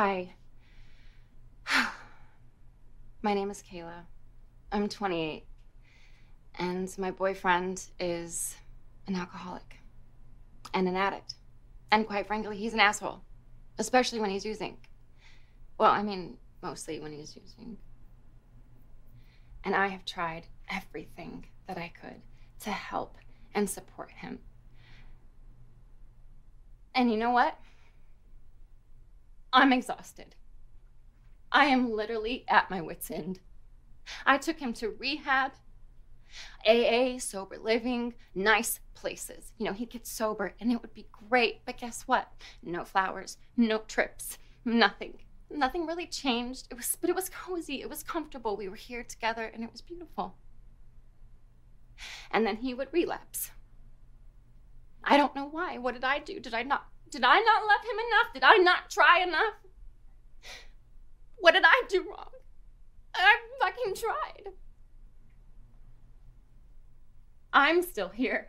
Hi. My name is Kayla. I'm 28. And my boyfriend is an alcoholic and an addict. And quite frankly, he's an asshole, especially when he's using. Well, I mean, mostly when he's using. And I have tried everything that I could to help and support him. And you know what? I'm exhausted. I am literally at my wits' end. I took him to rehab, AA, sober living, nice places. You know, he'd get sober and it would be great. But guess what? No flowers, no trips, nothing. Nothing really changed. It was but it was cozy. It was comfortable. We were here together and it was beautiful. And then he would relapse. I don't know why. What did I do? Did I not did I not love him enough? Did I not try enough? What did I do wrong? I fucking tried. I'm still here.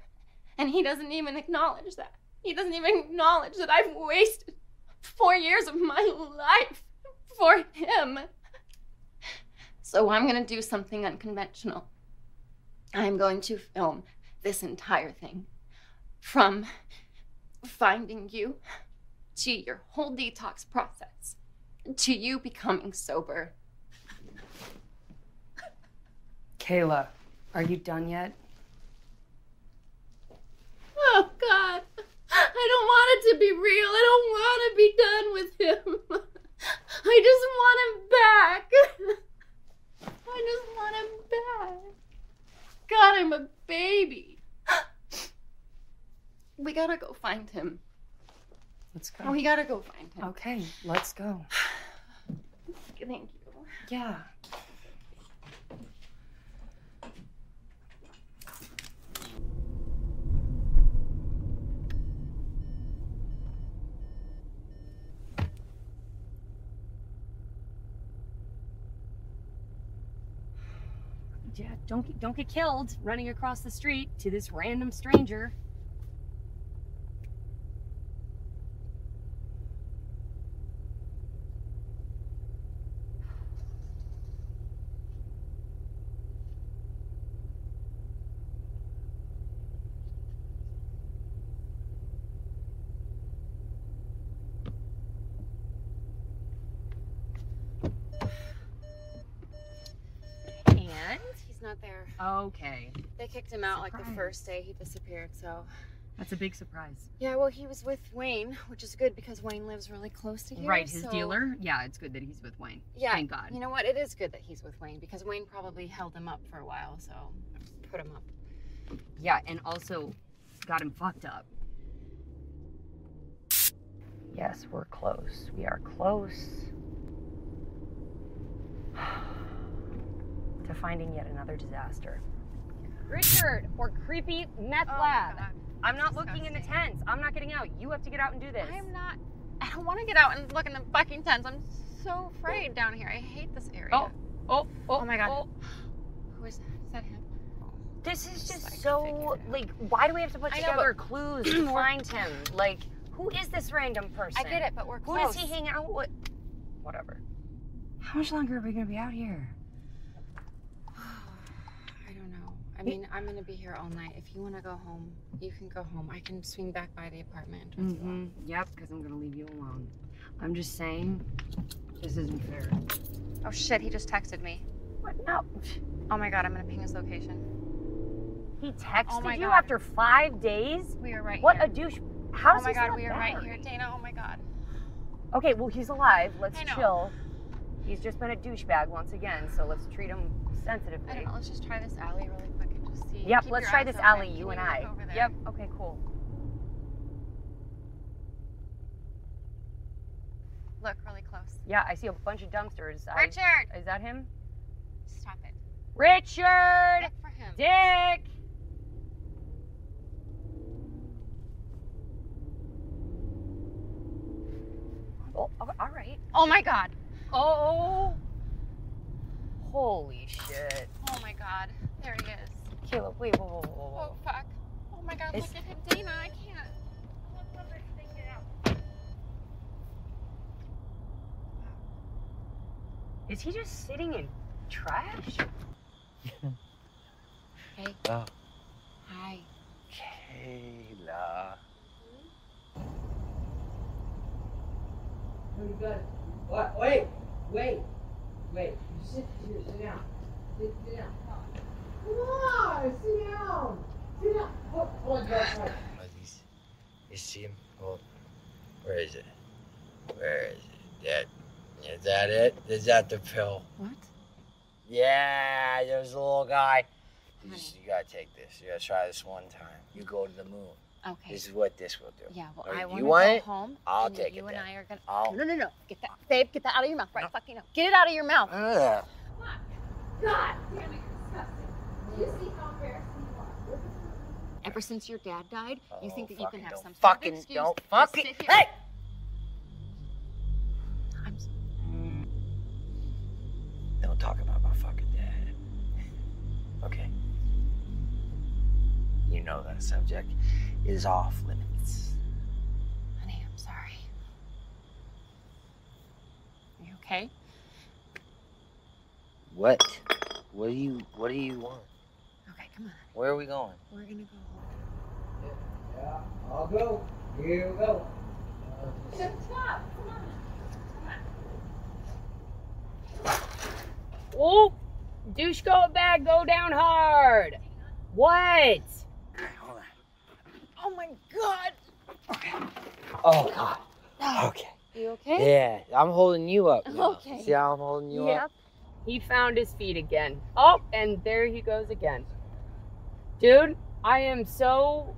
And he doesn't even acknowledge that. He doesn't even acknowledge that I've wasted four years of my life for him. So I'm going to do something unconventional. I'm going to film this entire thing from finding you to your whole detox process to you becoming sober. Kayla, are you done yet? Oh, God. I don't want it to be real. I don't want to be done with him. I just want him back. I just want him back. God, I'm a baby. We gotta go find him. Let's go. We gotta go find him. Okay, let's go. Thank you. Yeah. Yeah, don't get, don't get killed running across the street to this random stranger. And He's not there. okay, They kicked him out like the first day he disappeared, so. that's a big surprise. Yeah, well, he was with Wayne, which is good because Wayne lives really close to here. right, his so- dealer. Yeah, it's good that he's with Wayne. Yeah. Thank God. You know what? It is good that he's with Wayne because Wayne probably held him up for a while, so put him up. Yeah, and also got him fucked up. Yes, we're close. We are close to finding yet another disaster. Richard, or creepy meth Oh, lab. I'm not looking in the tents. I'm not getting out. You have to get out and do this. I'm not. I don't want to get out and look in the fucking tents. I'm so afraid down here. I hate this area. Oh, oh, oh, Oh my God. oh. Who is that? Is that him? This is Just, just so figure it out. like why do we have to put I know, together clues to find him? Like who is this random person? I get it, but we're close. Who does he hang out with? Whatever. How much longer are we gonna be out here? I don't know. I mean, I'm gonna be here all night. If you want to go home, you can go home. I can swing back by the apartment entrance. Mm-hmm. Yep, because I'm gonna leave you alone. I'm just saying, this isn't fair. Oh shit! He just texted me. What? No. Oh my god! I'm gonna ping his location. He texted Oh you God. after five days? We are right here. What here. a douche. How oh my god! We are right here, Dana. Oh my god. Okay, well he's alive. Let's I know. chill. He's just been a douchebag once again, so let's treat him sensitively. I don't know. Let's just try this alley really quick just see. Yep, let's try this alley, you and I. Yep. Okay, cool. Look really close. Yeah, I see a bunch of dumpsters. I- Richard, is that him? stop it. Richard! Look for him. Dick! Oh, all right. Oh my god. Oh! Holy shit. Oh my god. There he is. Caleb, wait, whoa, whoa, whoa, whoa, Oh whoa. fuck. Oh my god. Is- Look at him, Dana. I can't. Is he just sitting in trash? Hey. Oh. Hi. Kayla. Pretty good. What? Wait, wait, wait. You sit here. Sit down. Sit, sit down. Come on, sit down. Sit down. Hold, hold on, hold on. You see him? Hold. Where is it? Where is it? That. Is that it? Is that the pill? What? Yeah, there's a little guy. You, just- you gotta take this. You gotta try this one time. You go to the moon. Okay. This is what this will do. Yeah, well, Or I you want to want go it? home. I'll and take you it You and then. I are gonna. I'll. No, no, no. Get that, babe. Get that out of your mouth right fucking now. Get it out of your mouth. Ugh. God damn it, Ever since your dad died, you Oh, think that you can have some sort of fucking excuse don't fucking hey! I'm s- Don't talk about my fucking dad. Okay. You know that subject is off limits. Honey, I'm sorry. Are you okay? What? What do you What do you want? Okay, come on. Where are we going? We're gonna go home. Yeah, I'll go. Here we go. Stop! Come on. Oh, douche go bag, go down hard. What? Hold on. Oh my god. Oh God. Okay. You okay? Yeah, I'm holding you up. now. Okay. See how I'm holding you Yep. up? He found his feet again. Oh, and there he goes again. Dude, I am so. All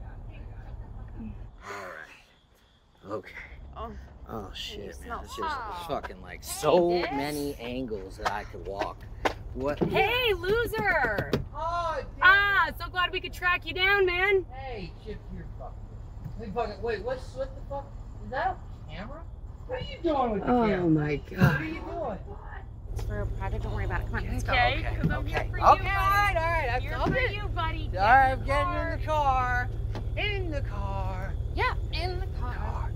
right. Okay. Oh. Oh shit, man. smell- It's just Oh. fucking like so Diz. many angles that I could walk. What? Hey, loser! Oh, damn. Ah, so glad we could track you down, man. Hey, shift your fucking. Hey, fucking. Wait, what's what the fuck? Is that a camera? What are you doing with the Oh camera? my What are god. you doing? It's for a project. Don't worry about it. Come on, let's go. Okay, Okay, 'cause I'm okay. here for you, Okay, buddy. all right, all right. I've Here done for it. you, buddy. All right, I'm getting in the car. In the car. Yeah, in the car. Car.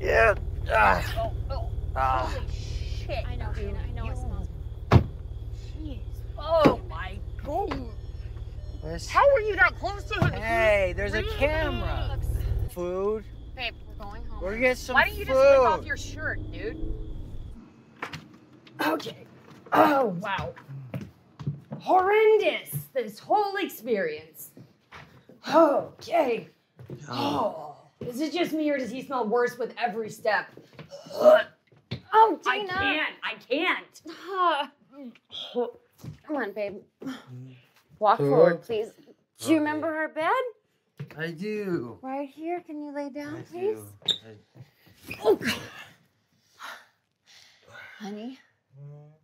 Yeah. Ah. Oh, oh, Ah. holy shit. I know, Dana. I know it smells. Jeez. Oh my god. Where's- How are you that close to him? Hey, there's a camera. Looks- Food. Babe, we're going home. We're gonna get some Why don't you food. just rip off your shirt, dude? Okay. Oh, wow. Horrendous, this whole experience. Okay. Oh. oh, is it just me or does he smell worse with every step? Oh, I Dana. can't. I can't. Come on, babe. Walk Food. forward, please. Do you remember our bed? I do. Right here. Can you lay down, I please? do. I- Oh, God. Honey,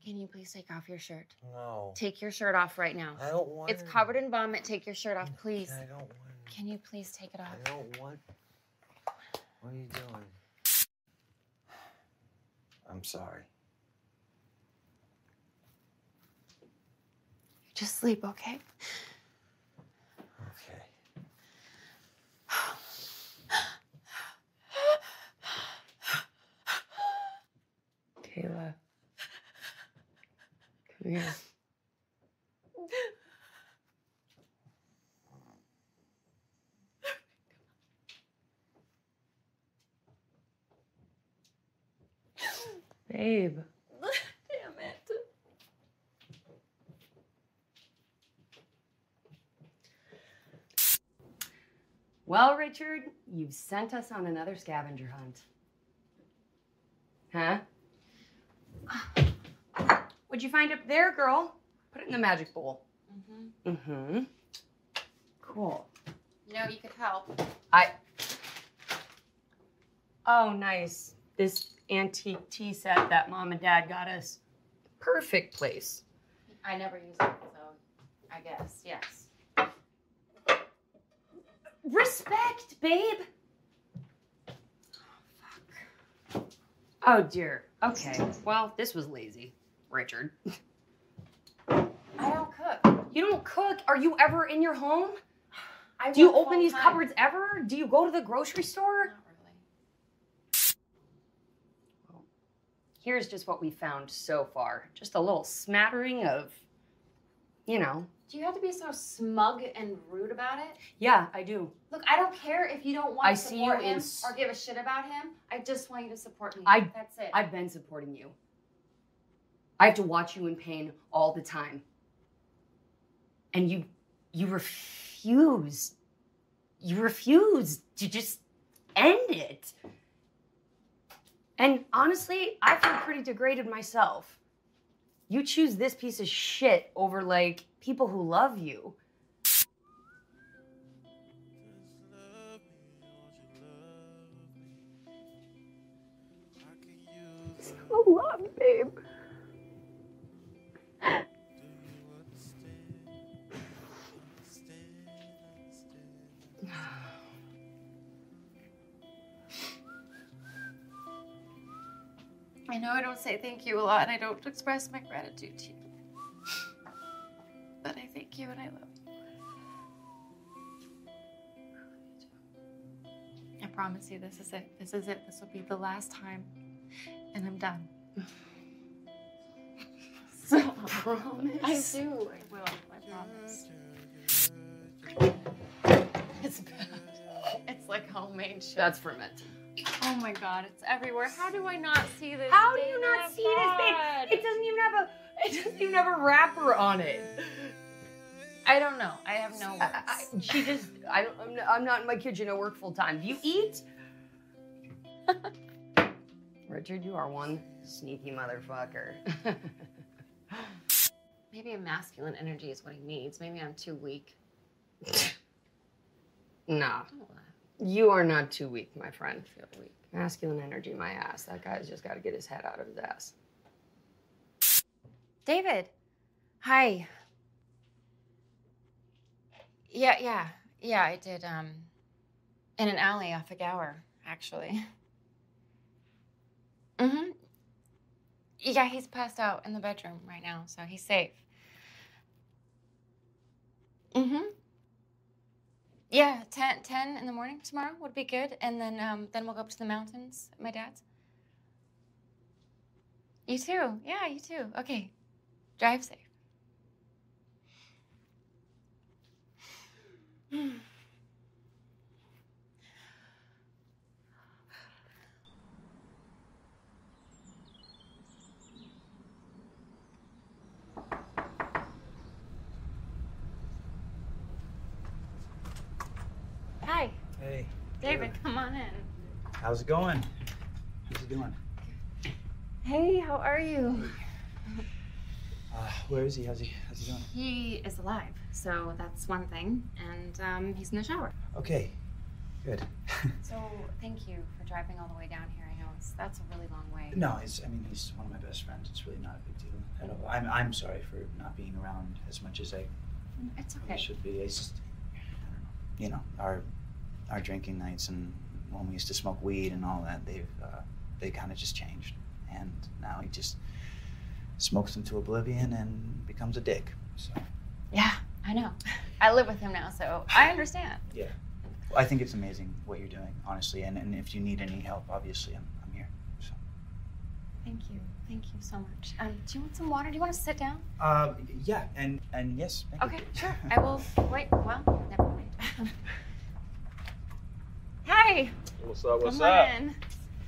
can you please take off your shirt? No. Take your shirt off right now. I don't want It's covered in vomit. Take your shirt off, please. I don't want Can you please take it off? I don't want. What are you doing? I'm sorry. Just sleep, okay? Okay. Kayla. Come here. Babe. Damn it. Well, Richard, you've sent us on another scavenger hunt. Huh? What'd you find up there, girl? Put it in the magic bowl. Mm-hmm. Mm-hmm. Cool. You know, you could help. I. Oh, nice. This antique tea set that mom and dad got us. Perfect place. I never use it, so I guess, yes. Respect, babe. Oh dear. Okay. Well, this was lazy, Richard. I don't cook. You don't cook. Are you ever in your home? I Do you open these full-time. cupboards ever? Do you go to the grocery store? Not really. Here's just what we found so far. Just a little smattering of, you know. Do you have to be so smug and rude about it? Yeah, I do. Look, I don't care if you don't want I to see support him or give a shit about him. I just want you to support me. I- That's it. I've been supporting you. I have to watch you in pain all the time. And you you refuse. You refuse to just end it. And honestly, I feel pretty degraded myself. You choose this piece of shit over like people who love you. A lot, babe. I know I don't say thank you a lot and I don't express my gratitude to you. But I thank you and I love you. I promise you this is it. This is it. This will be the last time. And I'm done. so Promise. I do. I will. I promise. It's bad. It's like homemade shit. That's fermented. Oh my god, it's everywhere. How do I not see this? How do you not Oh see this, babe? God. It doesn't even have a it doesn't even have a wrapper on it. I don't know. I have no words. I, I, she just I don't I'm not, I'm not in my kitchen. I work full time. Do you eat? Richard, you are one sneaky motherfucker. Maybe a masculine energy is what he needs. Maybe I'm too weak. nah. You are not too weak, my friend. Feel weak. Masculine energy, my ass. That guy's just got to get his head out of his ass. David. Hi. Yeah, yeah. Yeah, I did um in an alley off a Gower, actually. Mm-hmm. Yeah, he's passed out in the bedroom right now, so he's safe. Mhm. Yeah, 10, 10 in the morning tomorrow would be good, and then um then we'll go up to the mountains, my dad's. You too. Yeah, you too. Okay. Drive safe. Hi, Hey, David. Come on in. how's it going? How's it doing? Hey, how are you? Uh, where is he? How's he? How's he doing? He is alive, so that's one thing, and um, he's in the shower. Okay, good. So thank you for driving all the way down here. I know it's, that's a really long way. no, he's. I mean, he's one of my best friends. It's really not a big deal at all. I'm. I'm sorry for not being around as much as I It's probably okay. should be. It's just, I don't know. You know, our our drinking nights and when we used to smoke weed and all that, they've uh, they kind of just changed. And now he just smokes them to oblivion and becomes a dick. So Yeah, I know. I live with him now, so I understand. Yeah. I think it's amazing what you're doing, honestly. And, and if you need any help, obviously, I'm, I'm here. So. Thank you. Thank you so much. Um, do you want some water? Do you want to sit down? Uh, yeah, and and yes. Thank Okay, you. sure. I will. Wait. Well, never mind. Hi. What's up? What's Come up? in.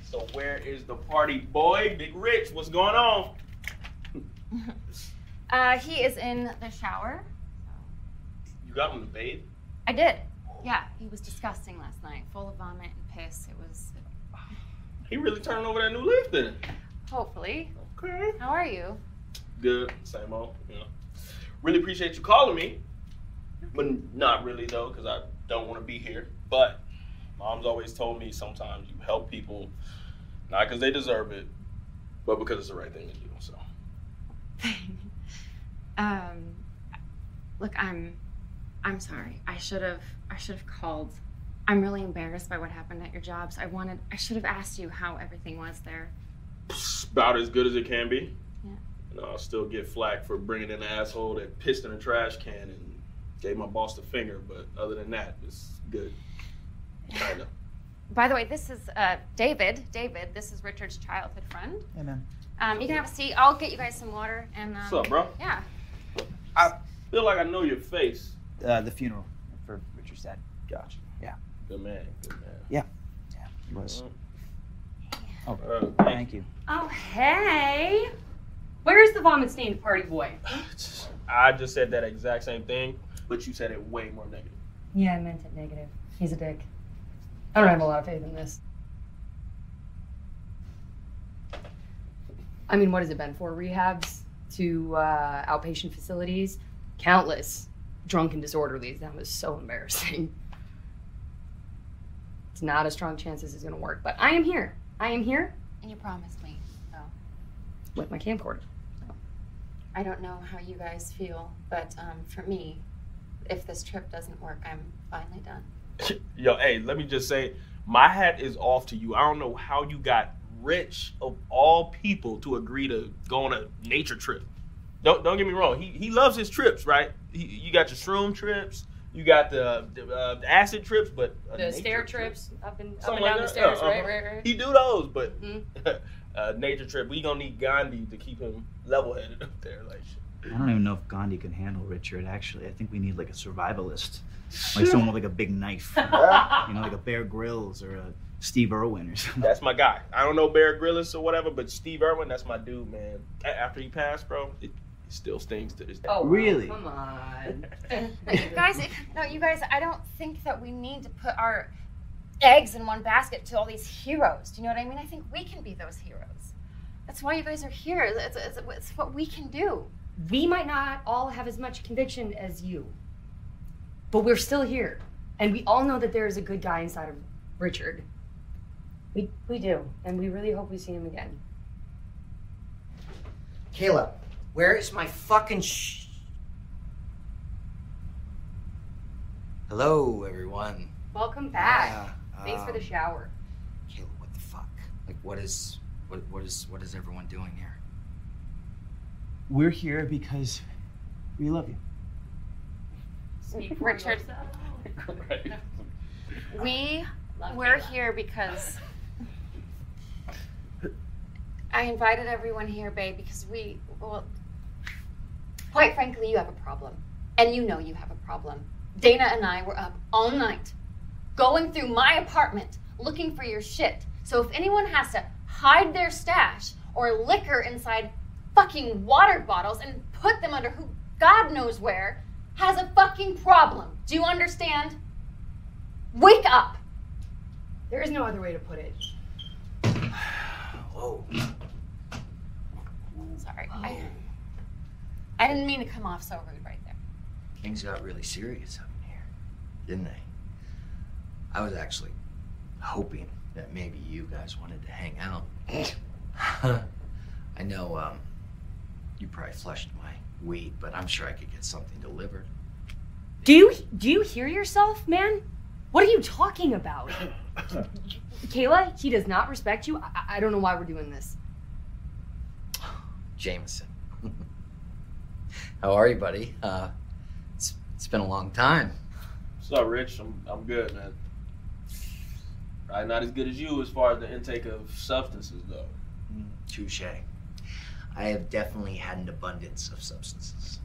So where is the party boy, Big Rich? What's going on? Uh, he is in the shower. You got him to bathe? I did. Yeah, he was disgusting last night, full of vomit and piss. It was. He really turning over that new leaf then. Hopefully. Okay. How are you? Good. Same old. Know. Really appreciate you calling me, but not really though, because I don't want to be here. But mom's always told me sometimes you help people, not because they deserve it, but because it's the right thing to do. So um, look, I'm, I'm sorry. I should have, I should have called. I'm really embarrassed by what happened at your jobs. I wanted, I should have asked you how everything was there. about as good as it can be. Yeah. Know, I'll still get flack for bringing in an asshole that pissed in a trash can and gave my boss the finger, but other than that, it's good. Kinda. By the way, this is uh, David. David, this is Richard's childhood friend. Hey, man. Um, you can have a seat. I'll get you guys some water and. Um, What's up, bro? Yeah. I feel like I know your face. Uh, the funeral for Richard's dad. Gotcha. Yeah. Good man. Good man. Yeah, it was. Oh, Uh, thank you. Oh, hey. Where's the vomit stained party boy? I just said that exact same thing, but you said it way more negative. Yeah, I meant it negative. He's a dick. I don't have a lot of faith in this. I mean, what has it been? for? rehabs, to uh, outpatient facilities, countless drunken disorderlies. That was so embarrassing. It's not a strong chance this is going to work, but I am here. I am here And you promised me. So with my camcorder. I don't know how you guys feel, but um, for me, if this trip doesn't work, I'm finally done. Yo, hey, let me just say, my hat is off to you. I don't know how you got rich of all people to agree to go on a nature trip. Don't don't get me wrong. He he loves his trips, right? He, you got your shroom trips, you got the, the uh, acid trips, but The stair trip? trips up and, up Something and down like the stairs, Yeah, right, uh-huh. right, right. He do those, but Mhm. uh, nature trip. We gonna need Gandhi to keep him level headed up there, like. I don't even know if Gandhi can handle Richard. Actually, I think we need like a survivalist, like someone with like a big knife, you know, like a Bear Grylls or a Steve Irwin or something. That's my guy. I don't know Bear Grylls or whatever, but Steve Irwin, that's my dude, man. After he passed, bro, it, it still stings to this day. Oh, Really? Come on. you guys, no, you guys, I don't think that we need to put our eggs in one basket to all these heroes. Do you know what I mean? I think we can be those heroes. That's why you guys are here. It's, it's, it's what we can do. We might not all have as much conviction as you, but we're still here. And we all know that there is a good guy inside of Richard. We, we do. And we really hope we see him again. Caleb, where is my fucking sh? Hello, everyone. Welcome back. Yeah, Thanks for the um, shower. Caleb, what the fuck? Like, what is, what, what is, what is everyone doing here? We're here because we love you. Richard, Right. we we're here because I invited everyone here, babe, because we well quite frankly you have a problem. And you know you have a problem. Dana and I were up all night going through my apartment looking for your shit. So if anyone has to hide their stash or liquor inside fucking water bottles and put them under who God knows where has a fucking problem. Do you understand? Wake up! There is no other way to put it. Whoa. Sorry. I, I didn't mean to come off so rude right there. Things got really serious up in here, didn't they? I was actually hoping that maybe you guys wanted to hang out. I know um, you probably flushed my weed, but I'm sure I could get something delivered. Do you do you hear yourself, man? What are you talking about? Kayla, he does not respect you. I, I don't know why we're doing this. Jameson. How are you, buddy? Uh, it's, it's been a long time. What's up, Rich? I'm I'm good, man. Probably not as good as you as far as the intake of substances, though. Touche. I have definitely had an abundance of substances,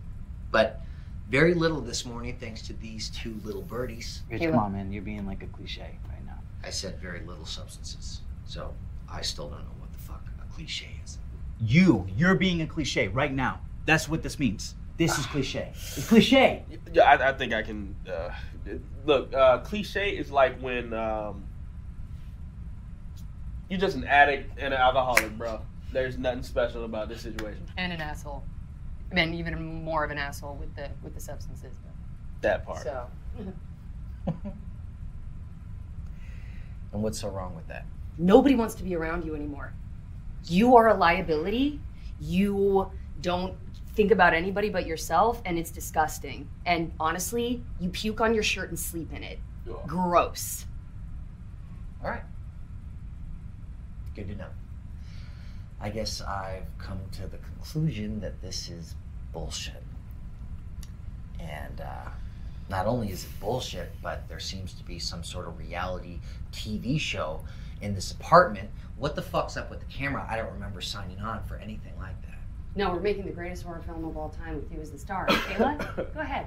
but very little this morning thanks to these two little birdies. Rich, Caleb. come on, man. You're being like a cliche right now. I said very little substances, so I still don't know what the fuck a cliche is. You, you're being a cliche right now. That's what this means. This is cliche. It's cliche. Yeah, I, I think I can. Uh, look, uh, cliche is like when um, you're just an addict and an alcoholic, bro. There's nothing special about this situation. And an asshole. And even more of an asshole with the with the substances. That part. So And what's so wrong with that? nobody wants to be around you anymore. You are a liability. You don't think about anybody but yourself, and it's disgusting. And honestly, you puke on your shirt and sleep in it. Yeah. Gross. All right. Good to know. I guess I've come to the conclusion that this is bullshit. And uh, not only is it bullshit, but there seems to be some sort of reality TV show in this apartment. What the fuck's up with the camera? I don't remember signing on for anything like that. No, we're making the greatest horror film of all time with you as the star. Kayla, go ahead.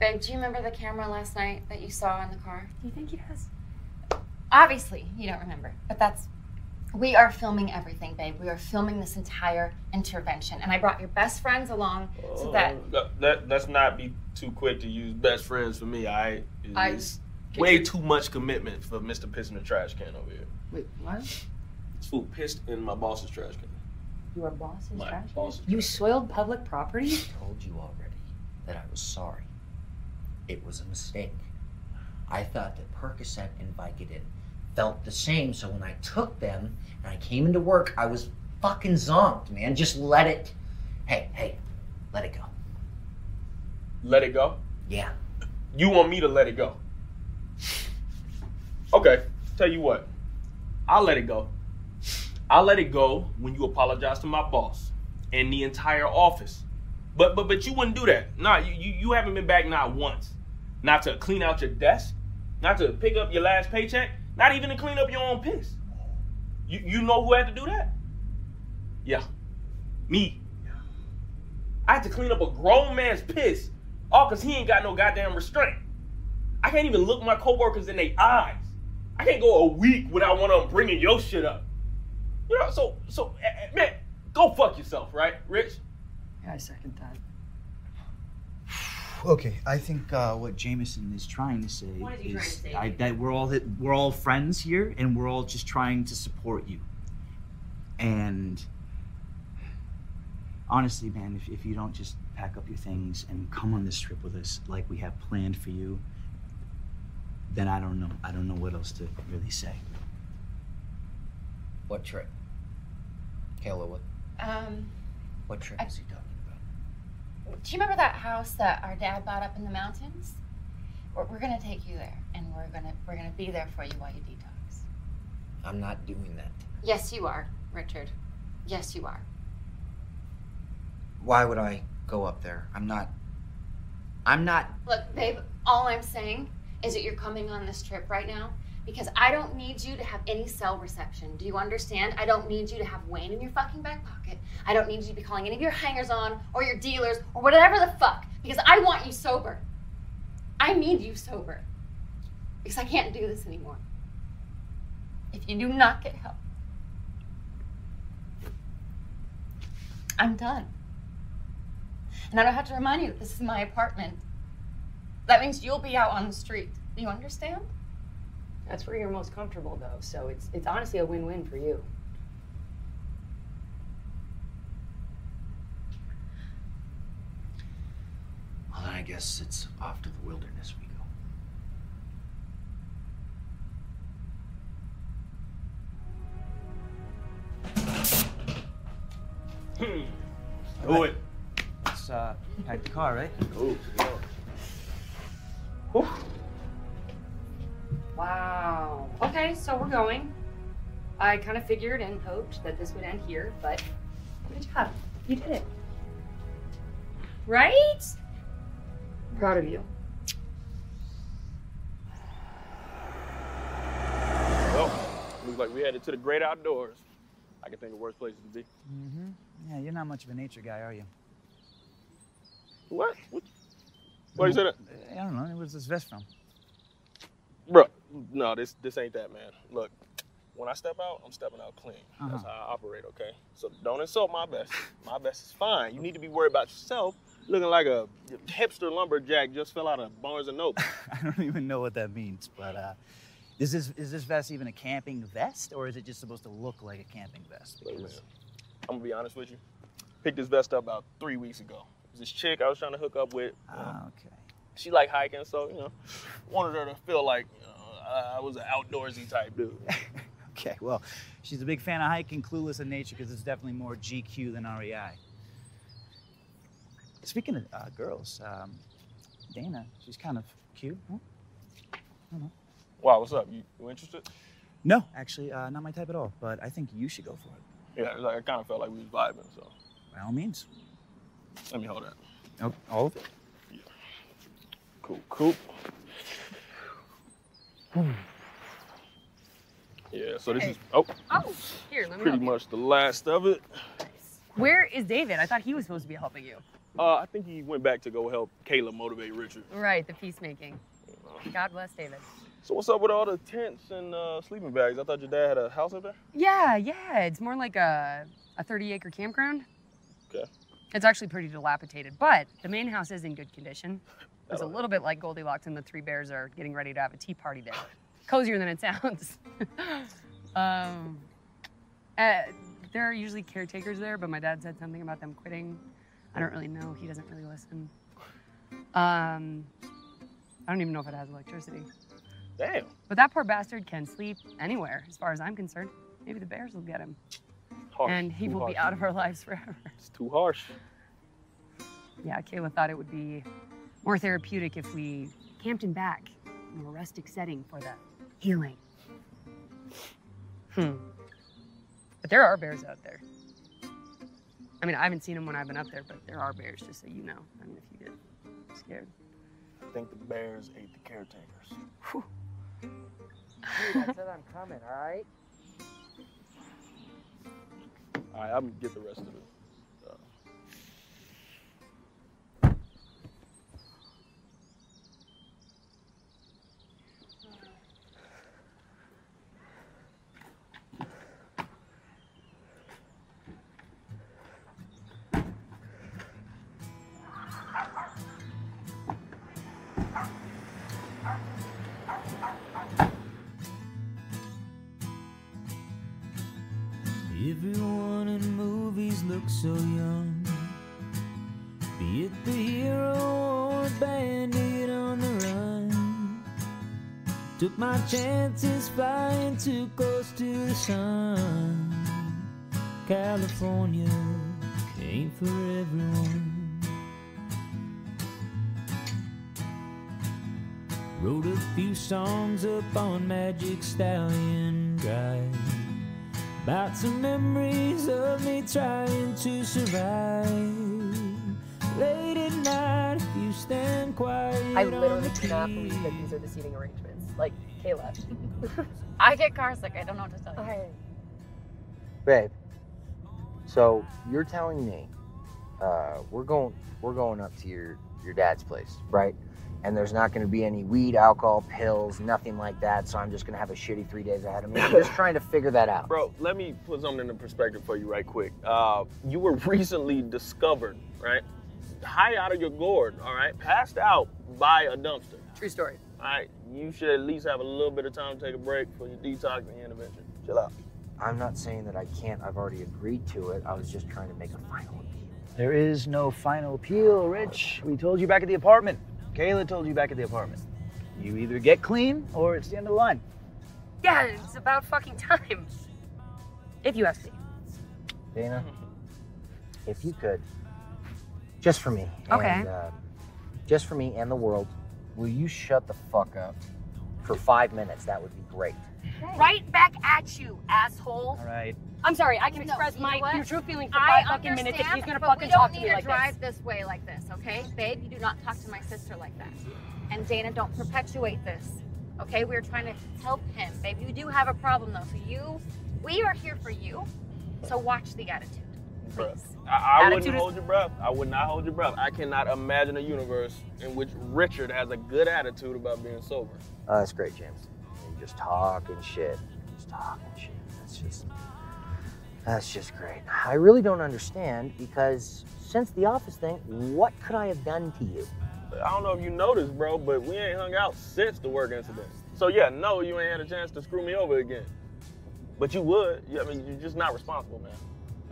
Babe, do you remember the camera last night that you saw in the car? Do you think he does? Obviously, you don't remember, but that's. We are filming everything, babe. We are filming this entire intervention. And I brought your best friends along so that. Uh, let, let's not be too quick to use best friends for me, all right? It's, I- it's way too much commitment for Mr. Piss in the trash can over here. Wait, what? This fool pissed in my boss's trash can. Your boss is My trash? boss's You trash soiled public property? I told you already that I was sorry. It was a mistake. I thought that Percocet and Vicodin felt the same, so when I took them and I came into work, I was fucking zonked, man. Just let it. Hey, hey, let it go. Let it go? Yeah. You want me to let it go? Okay, tell you what. I'll let it go. I'll let it go when you apologize to my boss and the entire office. But but but you wouldn't do that. Nah, you you, you haven't been back not once. Not to clean out your desk, not to pick up your last paycheck, not even to clean up your own piss. You you know who had to do that? Yeah. Me. I had to clean up a grown man's piss, all because he ain't got no goddamn restraint. I can't even look my coworkers in their eyes. I can't go a week without one of them bringing your shit up. You know, so so eh, eh, man, go fuck yourself, right, Rich? Yeah, I second that. Okay, I think uh, what Jameson is trying to say What is he is trying to say? I, that we're all we're all friends here, and we're all just trying to support you. And honestly, man, if, if you don't just pack up your things and come on this trip with us like we have planned for you, then I don't know. I don't know what else to really say. What trip? Kayla, what Um, what trip is he talking about? Do you remember that house that our dad bought up in the mountains? We're, we're gonna take you there, and we're gonna we're gonna be there for you while you detox. I'm not doing that. Yes, you are, Richard. Yes, you are. Why would I go up there? I'm not. I'm not. Look, babe, all I'm saying is that you're coming on this trip right now because I don't need you to have any cell reception. Do you understand? I don't need you to have Wayne in your fucking back pocket. I don't need you to be calling any of your hangers on or your dealers or whatever the fuck because I want you sober. I need you sober because I can't do this anymore. If you do not get help, I'm done. And I don't have to remind you this is my apartment. That means you'll be out on the street. Do you understand? That's where you're most comfortable, though. So it's it's honestly a win-win for you. Well, then I guess it's off to the wilderness we go. Hmm. Do it. Let's uh, pack the car, right? Ooh, Wow. Okay, so we're going. I kind of figured and hoped that this would end here, but good job. You did it. Right? proud of you. Well, looks like we headed to the great outdoors. I can think of worse places to be. Mm-hmm. Yeah, you're not much of a nature guy, are you? What? What? Why you say that? I don't know. Where's this vest from? Bro, no, this this ain't that, man. Look, when I step out, I'm stepping out clean. That's Uh-huh. how I operate, okay? So don't insult my best. My best is fine. You need to be worried about yourself, looking like a hipster lumberjack just fell out of Barnes and Noble. I don't even know what that means, but uh, is this is this vest even a camping vest, or is it just supposed to look like a camping vest? Look, Because- I'm gonna be honest with you. Picked this vest up about three weeks ago. It was this chick I was trying to hook up with. Ah, okay. she like hiking, so you know, wanted her to feel like you know, I I was an outdoorsy type dude. Okay, well, she's a big fan of hiking, clueless in nature, because it's definitely more GQ than REI. Speaking of uh, girls, um, Dana, she's kind of cute. Huh? Wow, what's up? You, you interested? No, actually, uh, not my type at all. But I think you should go for it. Yeah, like, I kind of felt like we was vibing, so By all means. let me hold that. Oh, all of it. Cool, cool. Yeah, so this is oh, Oh, here, let me pretty much the last of it. Where is David? I thought he was supposed to be helping you. Uh, I think he went back to go help Kayla motivate Richard. Right, the peacemaking. God bless David. So what's up with all the tents and uh, sleeping bags? I thought your dad had a house up there. Yeah, yeah. It's more like a, a 30 acre campground. Okay. It's actually pretty dilapidated, but the main house is in good condition. It's a little bit like Goldilocks and the three bears are getting ready to have a tea party there. Cozier than it sounds. um, uh, there are usually caretakers there, but my dad said something about them quitting. I don't really know. He doesn't really listen. Um, I don't even know if it has electricity. Damn. But that poor bastard can sleep anywhere, as far as I'm concerned. Maybe the bears will get him, Harsh. and he Too will be out of our lives forever. It's too harsh. Yeah, Kayla thought it would be more therapeutic if we camped in back in a rustic setting for the healing. Hmm. But there are bears out there. I mean, I haven't seen them when I've been up there, but there are bears, just so you know. I mean, if you get scared. I think the bears ate the caretakers. Dude, I said I'm coming, all right? All right, I'm gonna get the rest of it. Took my chances flying too close to the sun. California ain't for everyone. Wrote a few songs up on Magic Stallion Drive. About some memories of me trying to survive. Late at night, if you stand quiet. I literally cannot believe that these are the seating arrangements. Like, Kayla. I get car sick. I don't know what to tell you. I, Babe, so you're telling me uh, we're going we're going up to your your dad's place, right? And there's not going to be any weed, alcohol, pills, nothing like that. So I'm just going to have a shitty three days ahead of me. I'm just trying to figure that out. Bro, let me put something into perspective for you right quick. Uh, you were recently discovered, right? High out of your gourd, all right? Passed out by a dumpster. true story. All right, you should at least have a little bit of time to take a break for your detox and your intervention. Chill out. I'm not saying that I can't. I've already agreed to it. I was just trying to make a final appeal. There is no final appeal, Rich. We told you back at the apartment. Kayla told you back at the apartment. You either get clean or it's the end of the line. Yeah, it's about fucking time. If you ask me. Dana, if you could, just for me. Okay. And, uh, just for me and the world, will you shut the fuck up for five minutes? That would be great. Right back at you, asshole. All right. I'm sorry, I can No, express you know my what? your true feelings for I five fucking minutes if he's gonna but fucking we don't talk to need me to like drive this. this way like this, okay? Babe, you do not talk to my sister like that. And Dana, don't perpetuate this, okay? We're trying to help him. Babe, you do have a problem though, so you, we are here for you. So watch the attitude, Bruh. please. I, I wouldn't is- hold your breath. I would not hold your breath. I cannot imagine a universe in which Richard has a good attitude about being sober. Oh, that's great, James. You just talking shit. Just talking shit. That's just. That's just great. I really don't understand because since the office thing, what could I have done to you? I don't know if you noticed, bro, but we ain't hung out since the work incident. So yeah, no, you ain't had a chance to screw me over again. But you would. I mean, you're just not responsible, man.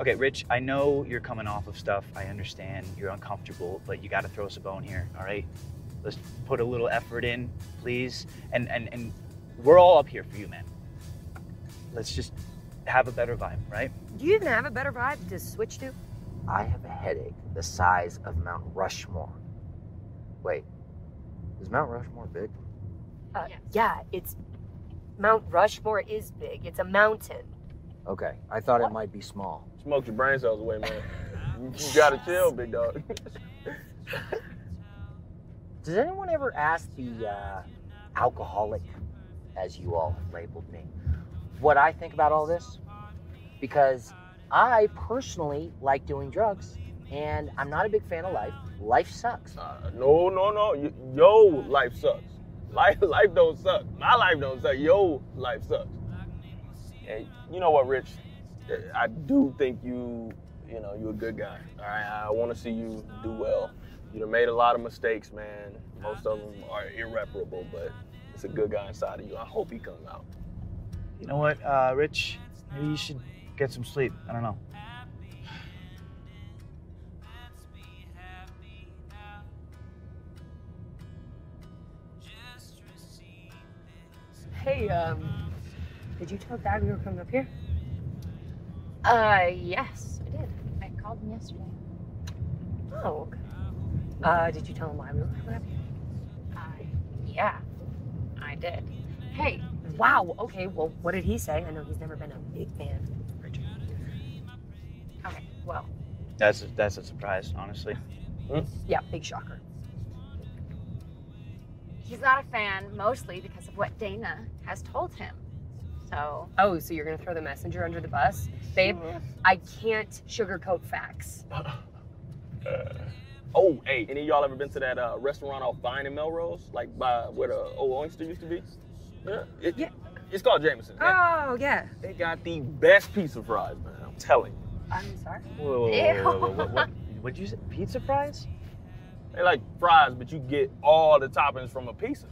Okay, Rich, I know you're coming off of stuff. I understand you're uncomfortable, but you got to throw us a bone here, all right? Let's put a little effort in, please. And and and we're all up here for you, man. Let's just have a better vibe, right? Do you even have a better vibe to switch to? I have a headache the size of Mount Rushmore. Wait, is Mount Rushmore big? Uh, Yes. Yeah, it's Mount Rushmore is big. It's a mountain. Okay, I thought it might be small. Smoked your brain cells away, man. you gotta chill, big dog. Does anyone ever ask the uh, alcoholic, as you all have labeled me, what I think about all this? Because I personally like doing drugs, and I'm not a big fan of life. Life sucks. Uh, no, no, no. Y- Yo, life sucks. Life, life don't suck. My life don't suck. Yo, life sucks. And you know what, Rich? I do think you, you know, you're a good guy. All right, I want to see you do well. You done made a lot of mistakes, man. Most of them are irreparable, but it's a good guy inside of you. I hope he comes out. You know what, uh, Rich? Maybe you should get some sleep. I don't know. Hey, um, did you tell Dad we were coming up here? Uh, yes, I did. I called him yesterday. Oh, okay. Uh, did you tell him why we were coming up here? Uh, yeah, I did. Hey, wow. Okay, well, what did he say? I know he's never been a big fan of Richard. Okay, well, That's a, that's a surprise, honestly. Yeah, big shocker. he's not a fan mostly because of what Dana has told him. So, Oh, so you're gonna throw the messenger under the bus? Babe, I can't sugarcoat facts. Oh, hey, any of y'all ever been to that uh, restaurant off Vine and Melrose, like by where the old Oyster used to be? Yeah. It, Yeah. It's called Jameson. Oh, yeah. They got the best pizza fries, man. I'm telling you. I'm sorry. Whoa, whoa, whoa, whoa, whoa, what, what, what'd you say? Pizza fries? They like fries, but you get all the toppings from a pizza.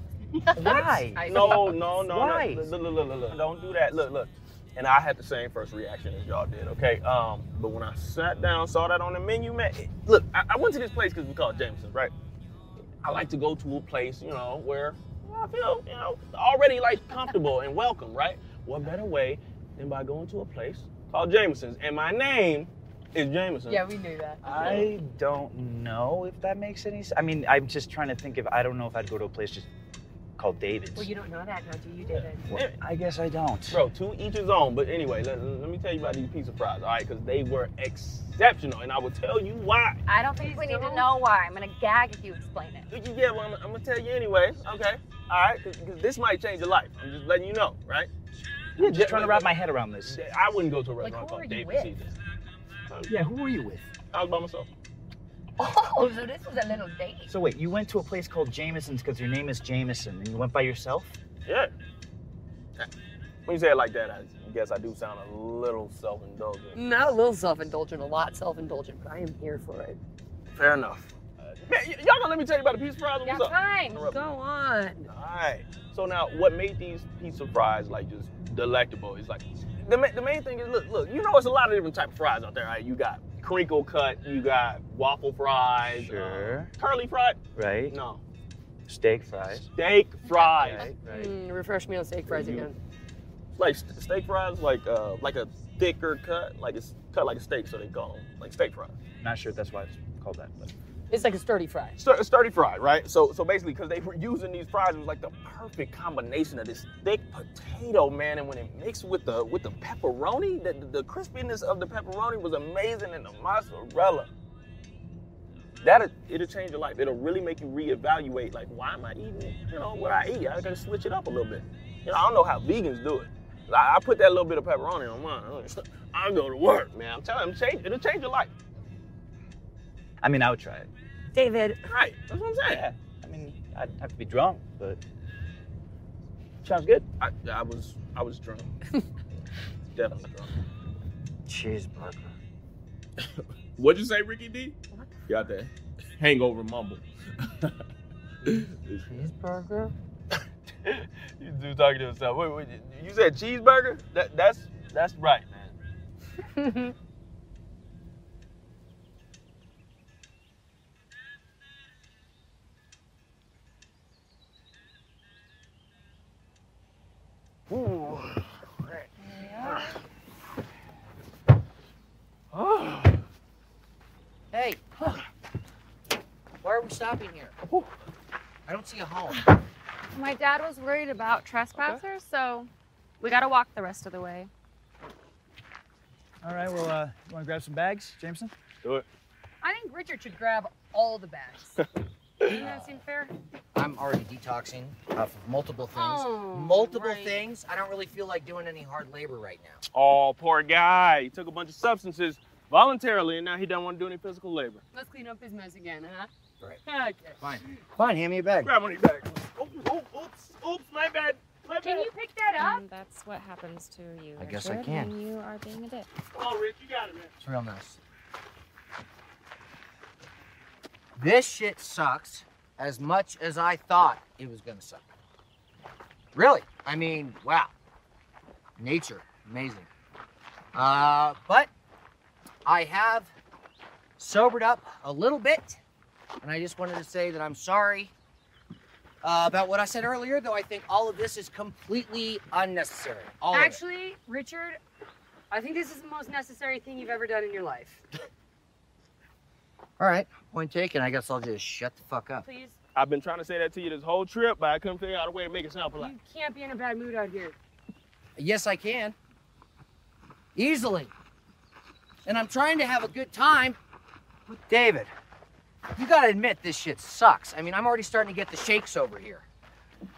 Why? No, no, no, Why? no. Look, look, look, look, look. Don't do that. Look, look. And I had the same first reaction as y'all did, okay? Um, but when I sat down, saw that on the menu, man, it- look, I, I went to this place because we call it Jameson's, right? I like to go to a place, you know, where I feel, you know, already like comfortable and welcome, right? What better way than by going to a place called Jameson's? And my name is Jameson. Yeah, we knew that. I don't know if that makes any sense. I mean, I'm just trying to think if I don't know if I'd go to a place just called David's. Well, you don't know that now, do you, David? Well, I guess I don't. Bro, to each his own. But anyway, let, let me tell you about these pizza fries, all right? Because they were exceptional, and I will tell you why. I don't think we need to know why. I'm gonna gag if you explain it. Yeah, well, I'm, I'm gonna tell you anyway. Okay, all right, because this might change your life. I'm just letting you know, right? Yeah, just trying to wrap my head around this. I wouldn't go to a restaurant who are called David's with? either. Yeah, who were you with? I was by myself. Oh, so this was a little date. So wait, you went to a place called Jameson's because your name is Jameson, and you went by yourself? Yeah. When you say it like that, I guess I do sound a little self-indulgent. Not a little self-indulgent, a lot self-indulgent, but I am here for it. Fair enough. Uh, man, y- y'all gonna let me tell you about the pizza fries? or Yeah, What's up? fine. Go on. All right. So now, what made these pizza fries like just delectable is like the, ma- the main thing is look, look. You know, it's a lot of different type of fries out there. Right? You got crinkle cut, you got waffle fries, Sure. uh, curly fried. Right? No, Steak fries. steak fries. Right, right. Mm, refresh me on steak fries You- again. Like st- steak fries, like uh, like a thicker cut, like it's cut like a steak, so they call them like steak fries. Not sure if that's why it's called that, but It's like a sturdy fry. Stur- sturdy fry, right? So so basically, because they were using these fries, it was like the perfect combination of this thick potato, man. And when it mixed with the with the pepperoni, the, the, the crispiness of the pepperoni was amazing, and the mozzarella. That it'll change your life. It'll really make you reevaluate, like, why am I eating, you know, what I eat? I gotta switch it up a little bit. You know, I don't know how vegans do it. I, I put that little bit of pepperoni on mine. I go to work, man. I'm telling you, change, it'll change your life. I mean, I would try it. David, Right? That's what I'm saying. Yeah. I mean, I'd have to be drunk, but sounds good. I, I was I was drunk. Definitely drunk. Cheeseburger. What'd you say, Ricky D? Got that hangover mumble. Cheeseburger? you do talking to yourself. Wait, wait, you said cheeseburger? That that's that's right, man. Ooh. Oh. Hey, why are we stopping here? I don't see a home. My dad was worried about trespassers, so we gotta walk the rest of the way. All right, well, uh, you want to grab some bags, Jameson? Do it. I think Richard should grab all the bags. Doesn't that seem fair? I'm already detoxing off of multiple things. Oh, multiple right. things. I don't really feel like doing any hard labor right now. Oh, poor guy. He took a bunch of substances voluntarily, and now he don't want to do any physical labor. Let's clean up his mess again, huh? Right. Okay. Fine. Fine, hand me a bag. Grab one of your bags. Oh, oh, oops, oops, my bad. My Can bad. you pick that up? And that's what happens to you. I guess I Richard, can. When you are being a dick. Oh, Rich, you got it, man. It's real nice. This shit sucks as much as I thought it was gonna suck. Really? I mean, wow. Nature, amazing. Uh, but I have sobered up a little bit, and I just wanted to say that I'm sorry uh, about what I said earlier, though I think all of this is completely unnecessary. All. Actually, Richard, I think this is the most necessary thing you've ever done in your life. All right, point taken. I guess I'll just shut the fuck up. Please, I've been trying to say that to you this whole trip, but I couldn't figure out a way to make it sound polite. you can't be in a bad mood out here. Yes, I can. Easily. And I'm trying to have a good time. But David, you gotta admit this shit sucks. I mean, I'm already starting to get the shakes over here.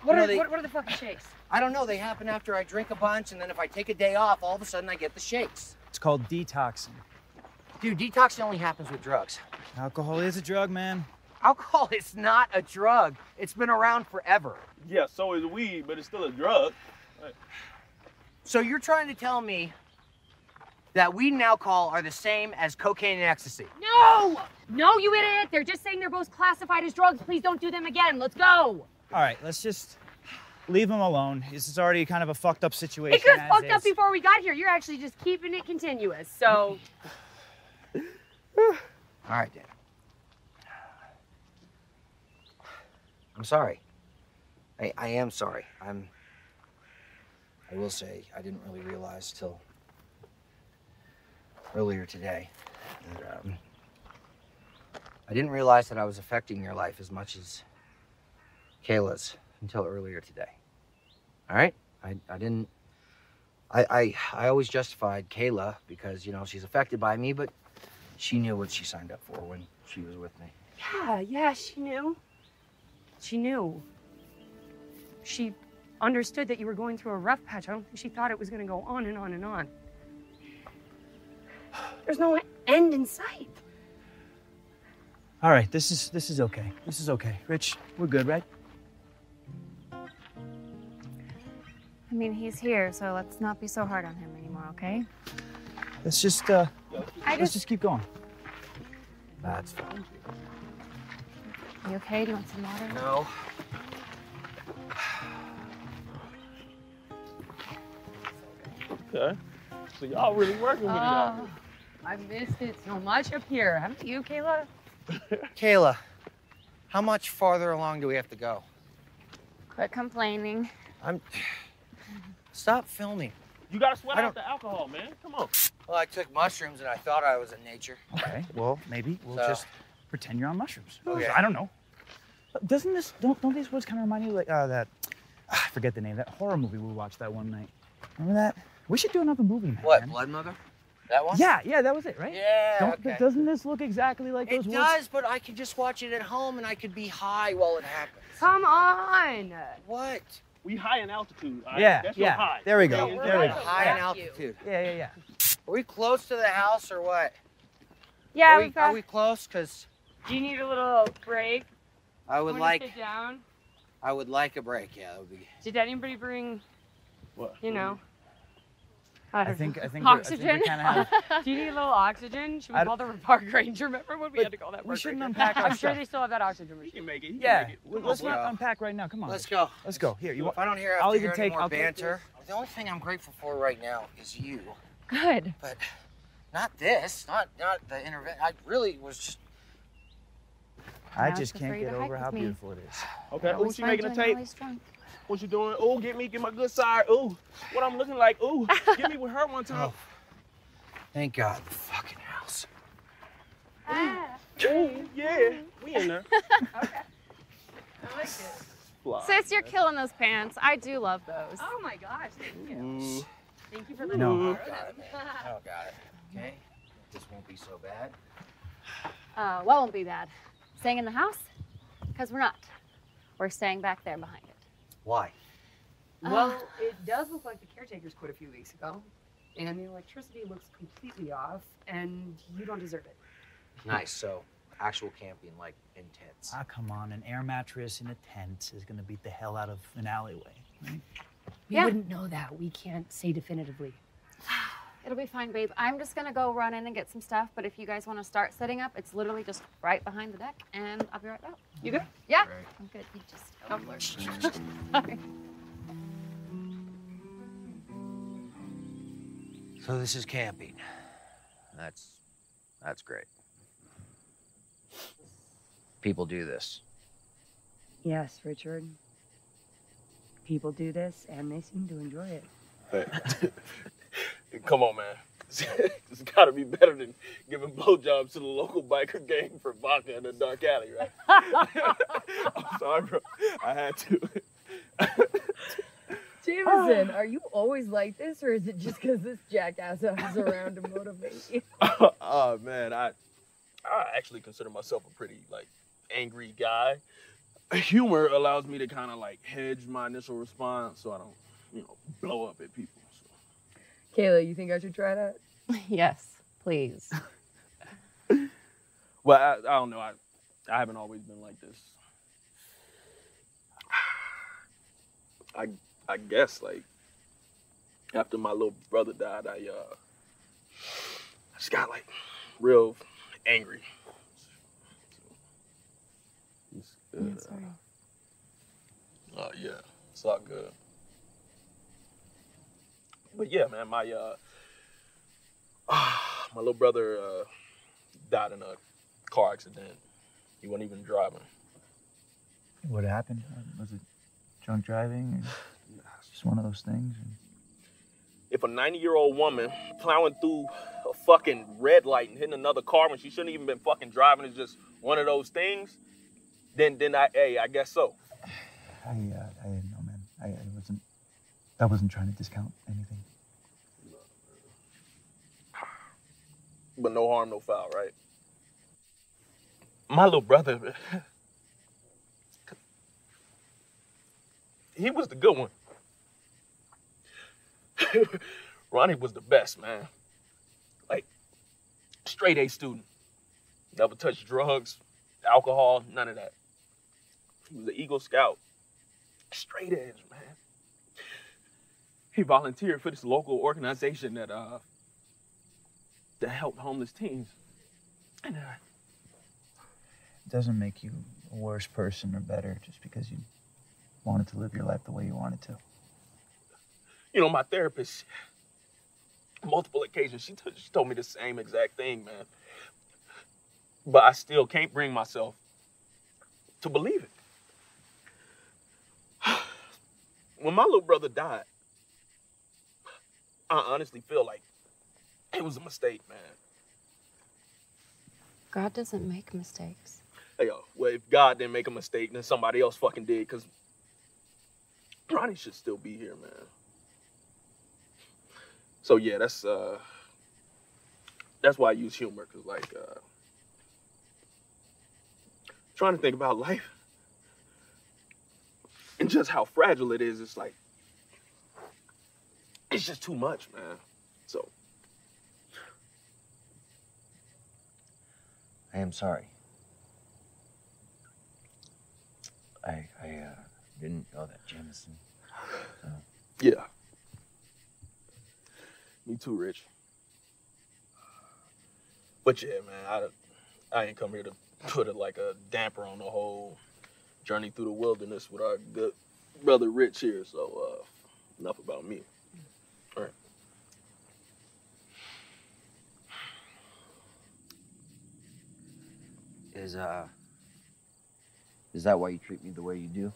What, You know, are, they- what, what are the fucking shakes? I don't know, they happen after I drink a bunch, and then if I take a day off, all of a sudden I get the shakes. It's called detoxing. Dude, detoxing only happens with drugs. Alcohol is a drug, man. Alcohol is not a drug. It's been around forever. Yeah, so is weed, but it's still a drug. So you're trying to tell me that weed and alcohol are the same as cocaine and ecstasy? No! No, you idiot! They're just saying they're both classified as drugs. Please don't do them again. Let's go. All right, let's just leave him alone. This is already kind of a fucked up situation. It got as fucked up before we got here. You're actually just keeping it continuous. So, All right, Dan. I'm sorry. I, I am sorry. I'm. I will say I didn't really realize till earlier today that um, I didn't realize that I was affecting your life as much as Kayla's until earlier today. All right, I, I didn't. I, I I always justified Kayla because you know she's affected by me, but she knew what she signed up for when she was with me. yeah, yeah, she knew. She knew. She understood that you were going through a rough patch. I don't think she thought it was going to go on and on and on. There's no end in sight. All right, this is this is okay. This is okay. Rich, we're good, right? I mean, he's here, so let's not be so hard on him anymore, okay? Let's just uh I let's just. just keep going. That's fine. You okay? Do you want some water? No. Okay. So y'all really working with it out Oh, I missed it so much up here. Haven't you, Kayla? Kayla, how much farther along do we have to go? Quit complaining. I'm. Stop filming. You gotta sweat out the alcohol, man. Come on. Well, I took mushrooms and I thought I was in nature. Okay. Well, maybe we'll So- just pretend you're on mushrooms. Okay. I don't know. Doesn't this don't don't these words kind of remind you like uh, that? ah, I forget the name. That horror movie we watched that one night. Remember that? We should do another movie night. What, man. Blood Mother? That one? Yeah, yeah, that was it, right? Yeah. Don't, okay. Doesn't this look exactly like those woods? It words? does, but I could just watch it at home and I could be high while it happens. Come on. What? We high in altitude. all right? Yeah, That's yeah. high. There we go. Okay, There we go. it. High in altitude. Yeah, yeah, yeah. Are we close to the house or what? Yeah, are we've we, got. are we close? Cause Do you need a little break? I would Wanna like sit down. I would like a break. Yeah, that would be. Did anybody bring, What? you know? I, I think know. I think we're- I think oxygen. we kind have. Do you need a little oxygen? Should we I call the park ranger? Remember when we But had to call that we shouldn't ranger? unpack our I'm sure they still have that oxygen He machine. can make it. He can Yeah, make it. well, Come let's boy. not unpack right now. Come on. Let's go. Let's go. Here, you want? If I don't hear I'll even hear take- any more I'll take banter. The only thing I'm grateful for right now is you, Good. but not this. Not not the intervention. I really was just. I just can't get over how me. beautiful it is. Okay. Oh, she making a tape. What you doing? Oh, get me, get my good side. Oh, what I'm looking like. Oh, get me with her one time. Thank God, the fucking house. Ah. Oh, yeah. We in there. i like Fly. Sis, you're killing those pants. I do love those. Oh my gosh, thank you. Mm. Thank you for the No. Oh, no. got. Oh, got it. Okay. This won't be so bad. Uh, what won't be bad? Staying in the house? Because we're not. We're staying back there behind it. Why? Well, it does look like the caretakers quit a few weeks ago, and the electricity looks completely off, and you don't deserve it. Nice. So, actual camping, like intense. Ah, come on. An air mattress in a tent is gonna beat the hell out of an alleyway. Right? We Yeah. wouldn't know that. We can't say definitively. It'll be fine, babe. I'm just gonna go run in and get some stuff, but if you guys want to start setting up, it's literally just right behind the deck, and I'll be right back. You good? Yeah, Right. I'm good. You just oh. go first. Sorry. So this is camping. That's that's great. People do this. Yes, Richard. People do this, and they seem to enjoy it. Hey. Come on, man. it's got to be better than giving blowjobs to the local biker gang for vodka in a dark alley, right? I'm sorry, bro. I had to. Jameson, are you always like this, or is it just because this jackass is around to motivate you? oh man, I I actually consider myself a pretty like angry guy. Humor allows me to kind of like hedge my initial response, so I don't, you know, blow up at people. So. Kayla, you think I should try that? yes, please. Well, I, I don't know. I I haven't always been like this. I I guess like after my little brother died, I uh I just got like real angry. It's sorry. Oh yeah, it's all good. But yeah, man, my uh, my little brother uh, died in a car accident. He wasn't even driving. What happened? Was it drunk driving? Or just one of those things? If a 90 year old woman plowing through a fucking red light and hitting another car when she shouldn't even been fucking driving is just one of those things, then then I hey I guess so. I, uh, I didn't know, man. I, I wasn't. I wasn't trying to discount anything. But no harm, no foul, right? My little brother, he was the good one. Ronnie was the best, man. Like, straight A student. Never touched drugs, alcohol, none of that. He was an Eagle Scout. Straight edge, man. He volunteered for this local organization that uh that helped homeless teens. And uh, It doesn't make you a worse person or better just because you wanted to live your life the way you wanted to. you know, my therapist, multiple occasions, she, t- she told me the same exact thing, man. But I still can't bring myself to believe it. When my little brother died, I honestly feel like it was a mistake, man. God doesn't make mistakes. Hey, yo, well, if God didn't make a mistake, then somebody else fucking did, because Ronnie should still be here, man. So yeah, that's uh that's why I use humor, cause like uh trying to think about life and just how fragile it is, it's like it's just too much, man. So I am sorry. I I uh, didn't know that, Jameson. So, yeah. Me too, Rich. But yeah, man, I I ain't come here to put it like a damper on the whole journey through the wilderness with our good brother Rich here. So uh, enough about me. All right. is uh is that why you treat me the way you do?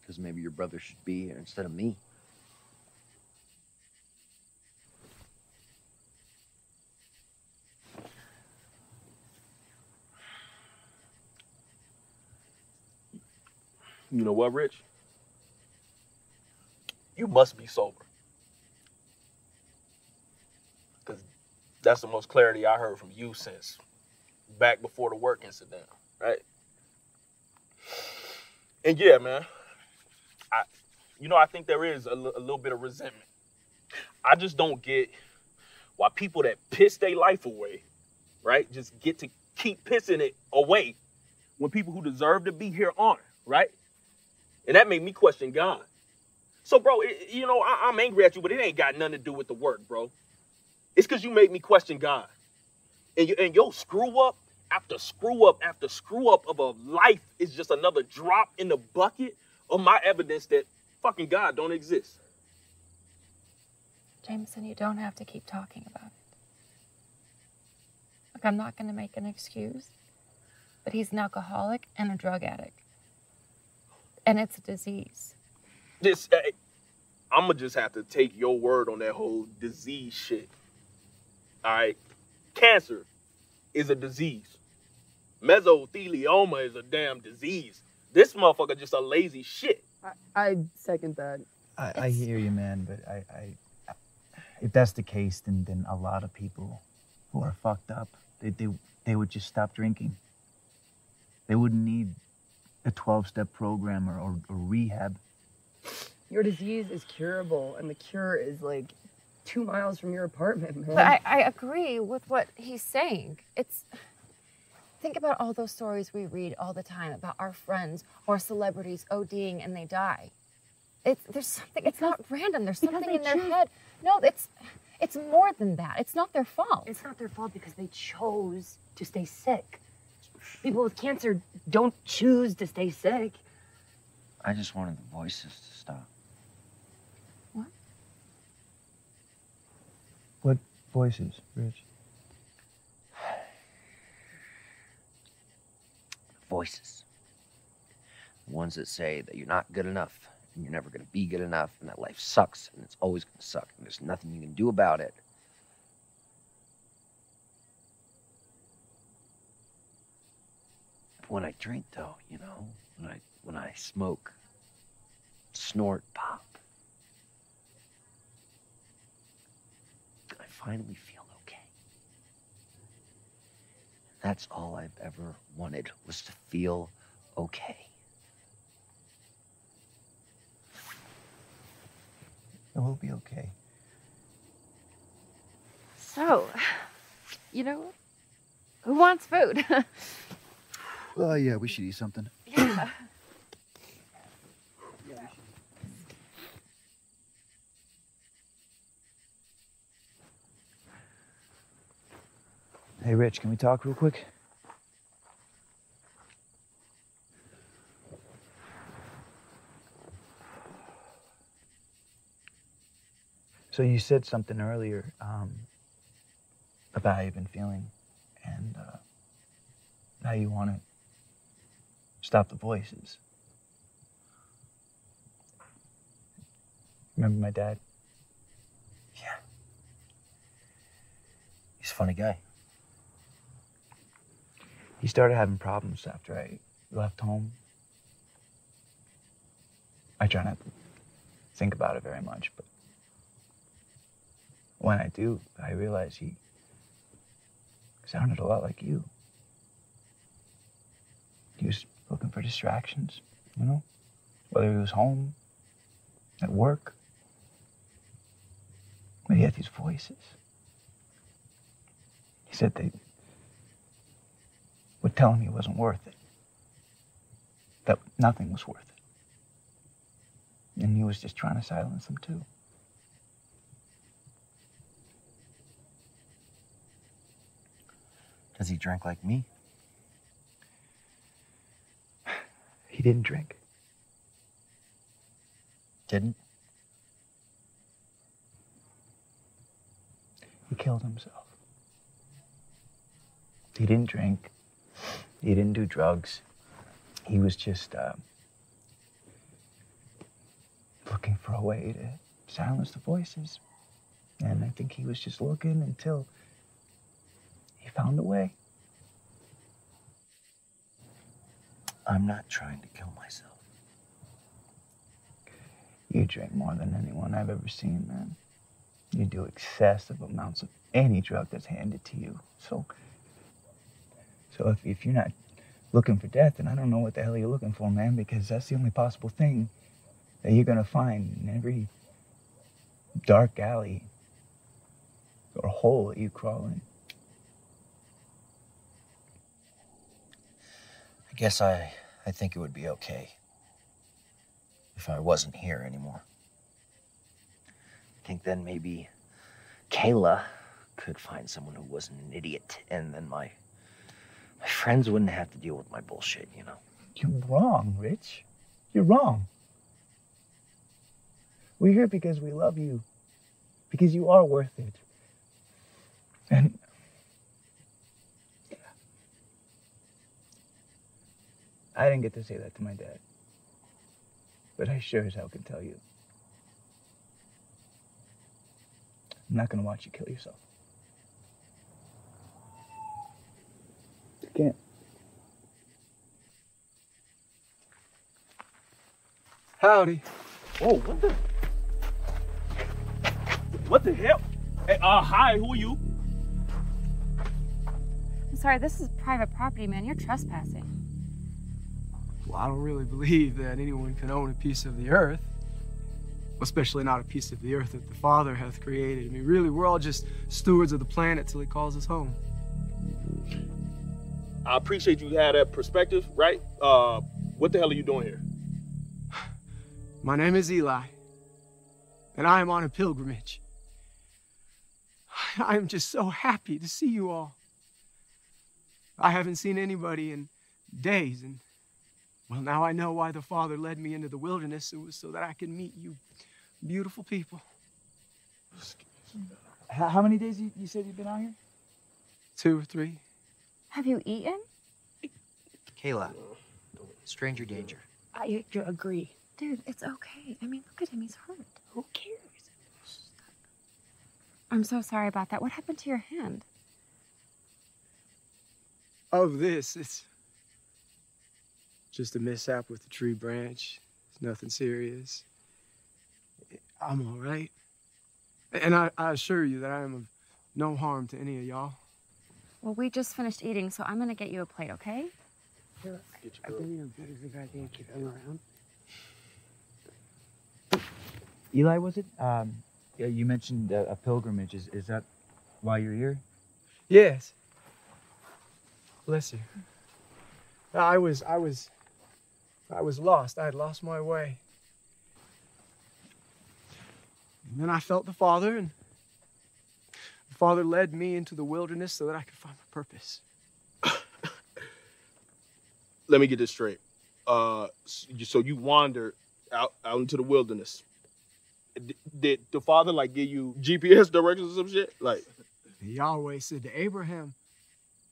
Because maybe your brother should be here instead of me. You know what, Rich? You must be sober. Because that's the most clarity I heard from you since back before the work incident, right? And yeah, man, I, you know, I think there is a, little bit of resentment. I just don't get why people that piss their life away, right, just get to keep pissing it away when people who deserve to be here aren't, right? And that made me question God. So, bro, it, you know, I, I'm angry at you, but it ain't got nothing to do with the work, bro. It's because you made me question God. And, you, and your screw up after screw up after screw up of a life is just another drop in the bucket of my evidence that fucking God don't exist. Jameson, you don't have to keep talking about it. Look, I'm not going to make an excuse, but he's an alcoholic and a drug addict. And it's a disease. This, uh, I'm gonna just have to take your word on that whole disease shit. All right, cancer is a disease. Mesothelioma is a damn disease. This motherfucker just a lazy shit. I, I second that. I, I hear you, man, but I, I, if that's the case, then then a lot of people who are fucked up, they they, they would just stop drinking. They wouldn't need a twelve step program or, or, or rehab. Your disease is curable, and the cure is like two miles from your apartment, man. But I, I agree with what he's saying. It's. Think about all those stories we read all the time about our friends or celebrities ODing and they die. It's there's something. It's not random. There's something in their choose- head. No, it's it's more than that. It's not their fault. It's not their fault because they chose to stay sick. People with cancer don't choose to stay sick. I just wanted the voices to stop. What What voices, Rich? Voices. The ones that say that you're not good enough and you're never going to be good enough and that life sucks and it's always going to suck and there's nothing you can do about it. When I drink, though, you know, when I when I smoke, snort, pop, I finally feel okay. That's all I've ever wanted was to feel okay. It will be okay. So, you know, who wants food? Well, yeah, we should eat something. yeah. Hey, Rich, can we talk real quick? So you said something earlier um, about how you've been feeling and uh, how you want to stop the voices. Remember my dad? Yeah. He's a funny guy. He started having problems after I left home. I try not to think about it very much, but when I do, I realize he sounded a lot like you. He was looking for distractions, you know? Whether he was home, at work, but he had these voices. He said they would tell him he wasn't worth it. That nothing was worth it. And he was just trying to silence them too. Does he drink like me? He didn't drink. Didn't? He killed himself. He didn't drink. He didn't do drugs. He was just uh, looking for a way to silence the voices. And I think he was just looking until he found a way. I'm not trying to kill myself. You drink more than anyone I've ever seen, man. You do excessive amounts of any drug that's handed to you. So So if, if you're not looking for death, then I don't know what the hell you're looking for, man, because that's the only possible thing that you're gonna find in every dark alley or hole that you crawl in. I guess I, I think it would be okay if I wasn't here anymore. I think then maybe Kayla could find someone who wasn't an idiot, and then my my friends wouldn't have to deal with my bullshit, you know. You're wrong, Rich. You're wrong. We're here because we love you, because you are worth it. And I didn't get to say that to my dad, but I sure as hell can tell you. I'm not gonna watch you kill yourself. I can't. Howdy. Whoa, what the? What the hell? Hey, uh, hi, who are you? I'm sorry, this is private property, man. You're trespassing. Well, I don't really believe that anyone can own a piece of the earth. Especially not a piece of the earth that the Father hath created. I mean, really, we're all just stewards of the planet till He calls us home. I appreciate you had that perspective, right? Uh, what the hell are you doing here? My name is Eli, and I am on a pilgrimage. I am just so happy to see you all. I haven't seen anybody in days, and well, now I know why the Father led me into the wilderness. It was so that I could meet you beautiful people. How, how many days you, you said you've been out here? Two or three. Have you eaten? Kayla, stranger danger. I agree. Dude, it's okay. I mean, look at him. He's hurt. Who cares? I'm so sorry about that. What happened to your hand? Of this, it's just a mishap with the tree branch. It's nothing serious. I'm all right. And I, I assure you that I am of no harm to any of y'all. Well, we just finished eating, so I'm gonna get you a plate, okay? I believe I'm better the guy that keep him around. Eli, was it? Um, yeah, you mentioned a, a pilgrimage. Is, is that why you're here? Yes. Bless you. I was, I was, I was lost. I had lost my way. And then I felt the Father, and the Father led me into the wilderness so that I could find my purpose. Let me get this straight. Uh, so you wandered out out into the wilderness. D- Did the Father like give you GPS directions or some shit? Like Yahweh said to Abraham,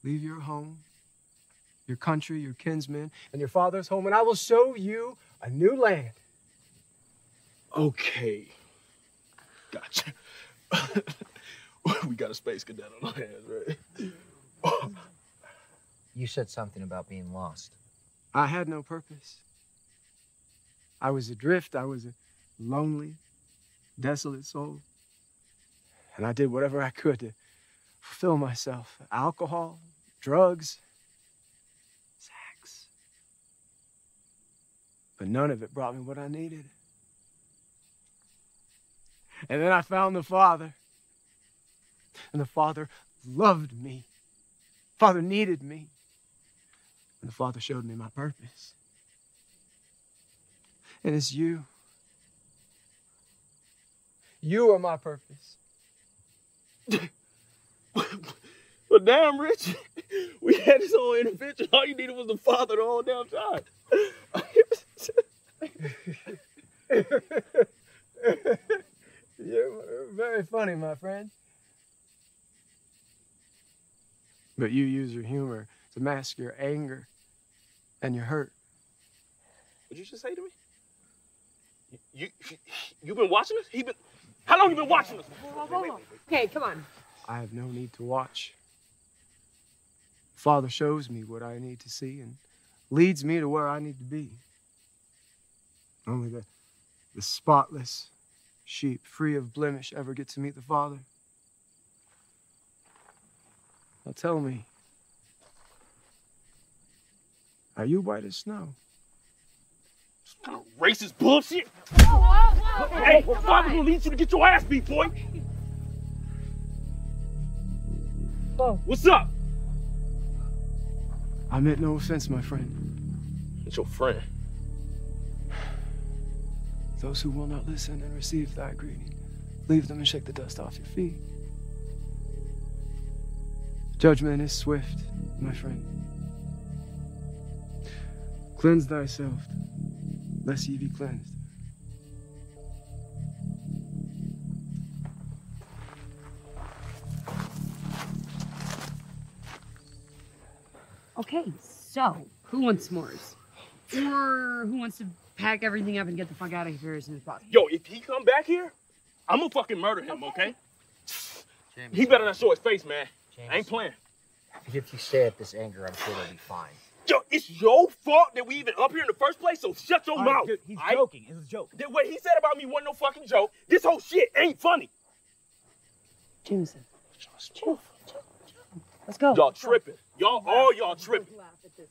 "Leave your home, your country, your kinsmen, and your father's home, and I will show you a new land." Okay, gotcha. we got a space cadet on our hands, right? You said something about being lost. I had no purpose. I was adrift. I was a lonely, desolate soul. And I did whatever I could to fulfill myself alcohol, drugs, But none of it brought me what I needed. And then I found the Father. And the Father loved me. Father needed me. And the Father showed me my purpose. And it's you. You are my purpose. well, damn, Rich. We had this whole intervention. All you needed was the Father the whole damn time. You're very funny, my friend. But you use your humor to mask your anger and your hurt. What'd you just say to me? You, you you been watching us? He been how long you been watching us? Okay, come on. I have no need to watch. Father shows me what I need to see and leads me to where I need to be. Only the, the spotless sheep, free of blemish, ever get to meet the Father. Now tell me, Are you white as snow? Some kind of racist bullshit. Hey, father gonna need you to get your ass beat, boy. What's up? I meant no offense, my friend. It's your friend. Those who will not listen and receive thy greeting, leave them and shake the dust off your feet. Judgment is swift, my friend. Cleanse thyself, lest ye be cleansed. Okay, so who wants s'mores? Or who wants to pack everything up and get the fuck out of here as soon as possible? Yo, if he come back here, I'm gonna fucking murder him, okay? He better not show his face, man. I ain't playing. If you stay at this anger, I'm sure they'll be fine. Yo, it's your fault that we even up here in the first place, so shut your All right, mouth. dude, he's aight? joking. It's a joke. That what he said about me wasn't no fucking joke. This whole shit ain't funny. Jameson. Chill. Let's go. Y'all tripping. Y'all, all y'all tripping.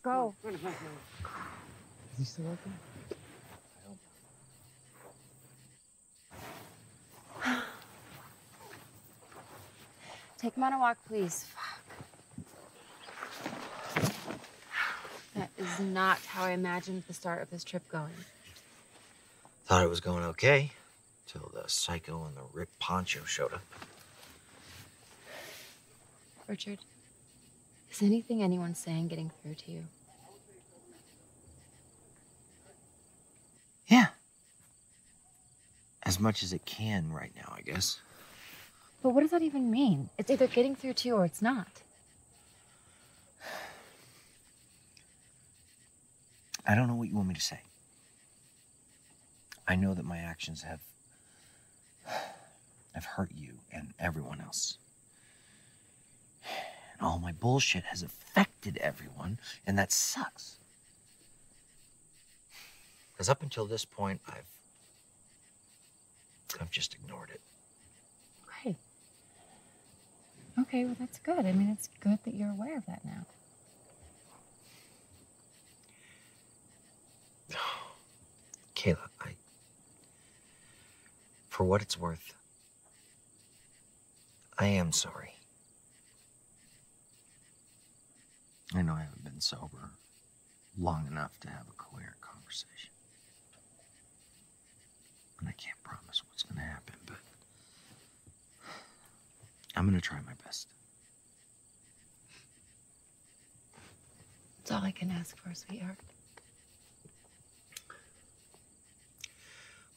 Go. Is he still out there? Take him on a walk, please. Fuck. That is not how I imagined the start of this trip going. Thought it was going okay till the psycho and the Rick Poncho showed up. Richard, is anything anyone's saying getting through to you? Yeah. As much as it can right now, I guess. But what does that even mean? It's either getting through to you or it's not. I don't know what you want me to say. I know that my actions have have hurt you and everyone else. And all my bullshit has affected everyone, and that sucks. Because up until this point, I've I've just ignored it. Okay. Okay, well, that's good. I mean, it's good that you're aware of that now. Kayla, I for what it's worth, I am sorry. I know I haven't been sober long enough to have a coherent conversation. And I can't promise what's going to happen, but I'm going to try my best. That's all I can ask for, sweetheart.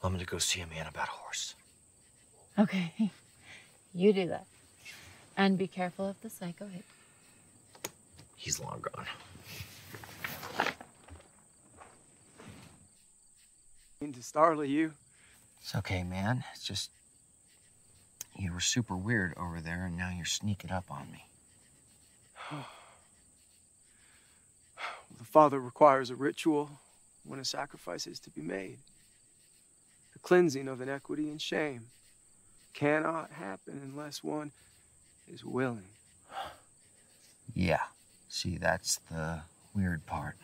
I'm going to go see a man about a horse. Okay. You do that. And be careful of the psycho hit. He's long gone. mean to startle you. It's okay, man. It's just you were super weird over there, and now you're sneaking up on me. The Father requires a ritual when a sacrifice is to be made. The cleansing of inequity and shame cannot happen unless one is willing. Yeah. See, that's the weird part.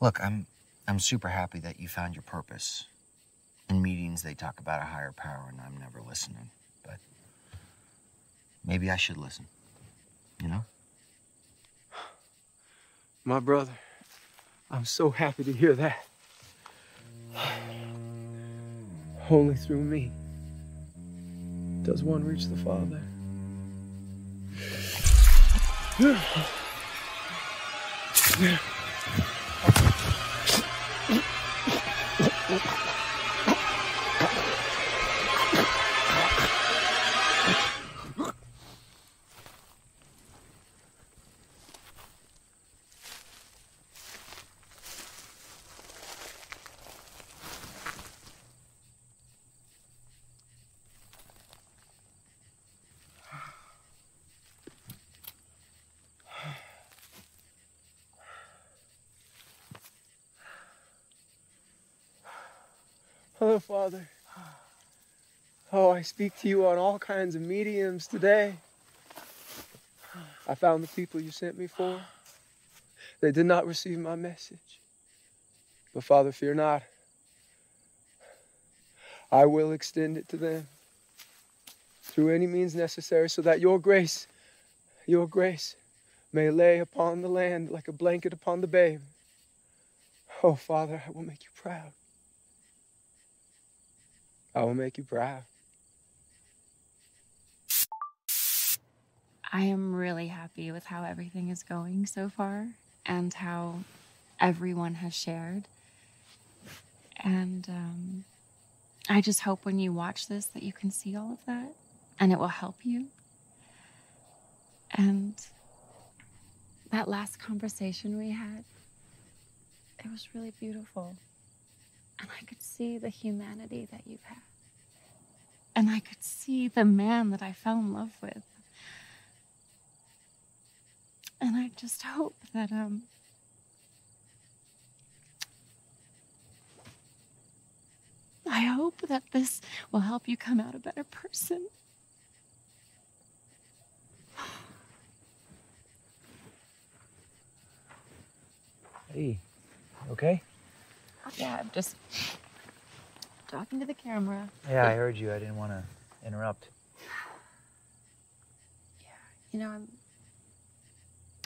Look, I'm I'm super happy that you found your purpose. In meetings they talk about a higher power and I'm never listening. But maybe I should listen. You know? My brother, I'm so happy to hear that. Only through me does one reach the Father. Oh, Father. Oh, I speak to you on all kinds of mediums today. I found the people you sent me for. They did not receive my message. But Father, fear not. I will extend it to them through any means necessary so that your grace, your grace, may lay upon the land like a blanket upon the babe. Oh, Father, I will make you proud. I will make you proud. I am really happy with how everything is going so far and how everyone has shared. And um, I just hope when you watch this that you can see all of that and it will help you. And that last conversation we had, it was really beautiful. And I could see the humanity that you've had. And I could see the man that I fell in love with. And I just hope that um I hope that this will help you come out a better person. Hey, okay? Yeah, I'm just talking to the camera. Yeah, I heard you. I didn't want to interrupt. Yeah, you know, I'm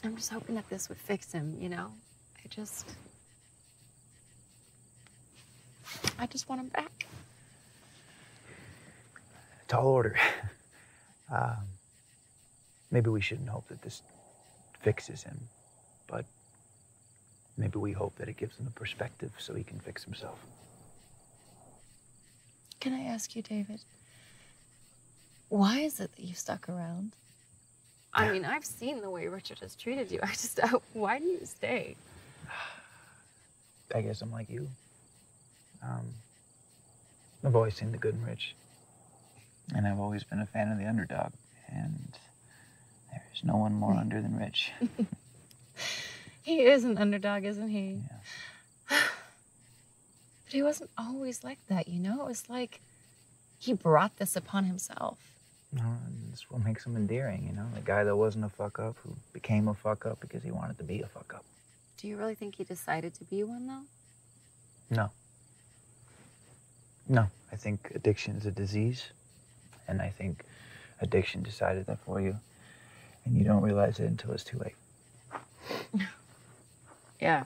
I'm just hoping that this would fix him, you know? I just I just want him back. Tall order. um, maybe we shouldn't hope that this fixes him, but maybe we hope that it gives him a perspective so he can fix himself. Can I ask you, David? Why is it that you stuck around? I mean, I've seen the way Richard has treated you. I just, uh, why do you stay? I guess I'm like you. Um, I've always seen the good in Rich, and I've always been a fan of the underdog. And there's no one more under than Rich. He is an underdog, isn't he? Yeah. but he wasn't always like that, you know? It was like he brought this upon himself. No, and that's what makes him endearing, you know? The guy that wasn't a fuck up who became a fuck up because he wanted to be a fuck up. Do you really think he decided to be one, though? No. No, I think addiction is a disease, and I think addiction decided that for you, and you don't realize it until it's too late. Yeah.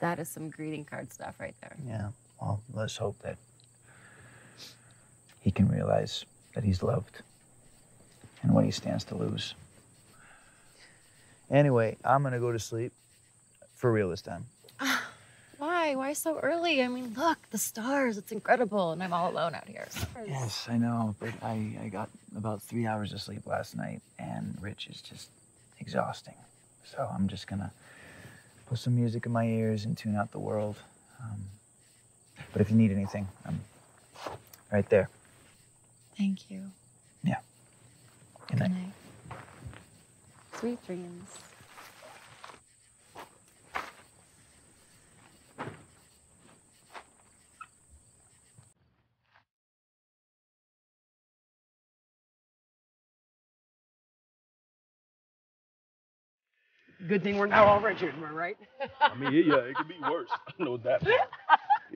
That is some greeting card stuff right there. Yeah. Well, let's hope that he can realize that he's loved and what he stands to lose. Anyway, I'm gonna go to sleep for real this time. Why? Why so early? I mean, look, the stars. It's incredible. And I'm all alone out here. Yes, I know, but I, I got about three hours of sleep last night, and Rich is just exhausting. So I'm just gonna put some music in my ears and tune out the world. Um, but if you need anything, I'm right there. Thank you. Yeah. Good night. night. Sweet dreams. Good thing we're not all I right? I mean, yeah, it could be worse. I know that.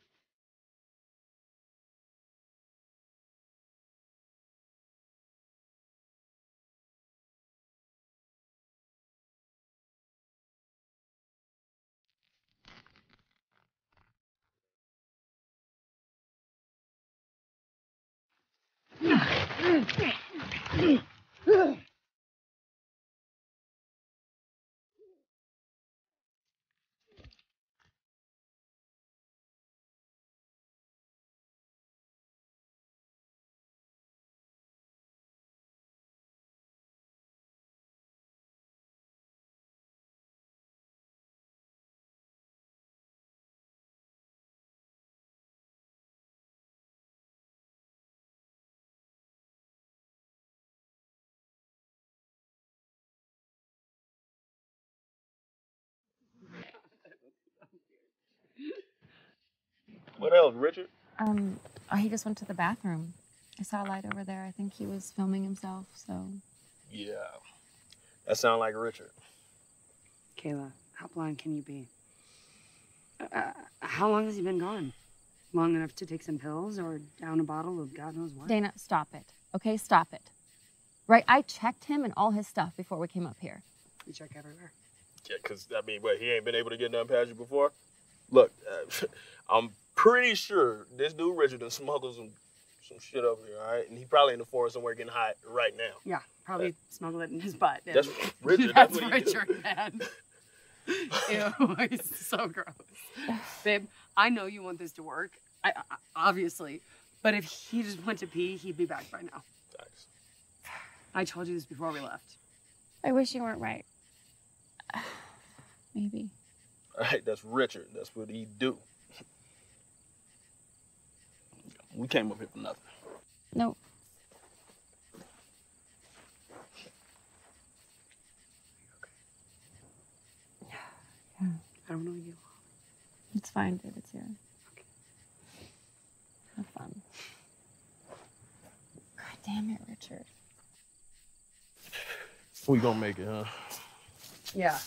What else, Richard? Um, oh, he just went to the bathroom. I saw a light over there. I think he was filming himself, so. Yeah, that sounds like Richard. Kayla, How blind can you be? Uh, how long has he been gone? Long enough to take some pills or down a bottle of God knows what? Dana, stop it. Okay, stop it. Right? I checked him and all his stuff before we came up here. We check everywhere. Yeah, because, I mean, what, he ain't been able to get nothing past you before? Look, uh, I'm pretty sure this dude Richard done smuggled some, some shit over here, all right? And he probably in the forest somewhere getting high right now. Yeah, probably smuggle it in his butt. That's Richard, that's That's what do. Richard, man. Ew, he's so gross. Babe, I know you want this to work. I, I obviously, but if he just went to pee, he'd be back by now. Thanks. I told you this before we left. I wish you weren't right. Maybe. All right, that's Richard. That's what he do. We came up here for nothing. No. I don't know you. It's fine, David's here. Have fun. God damn it, Richard. We gonna make it, huh? Yeah,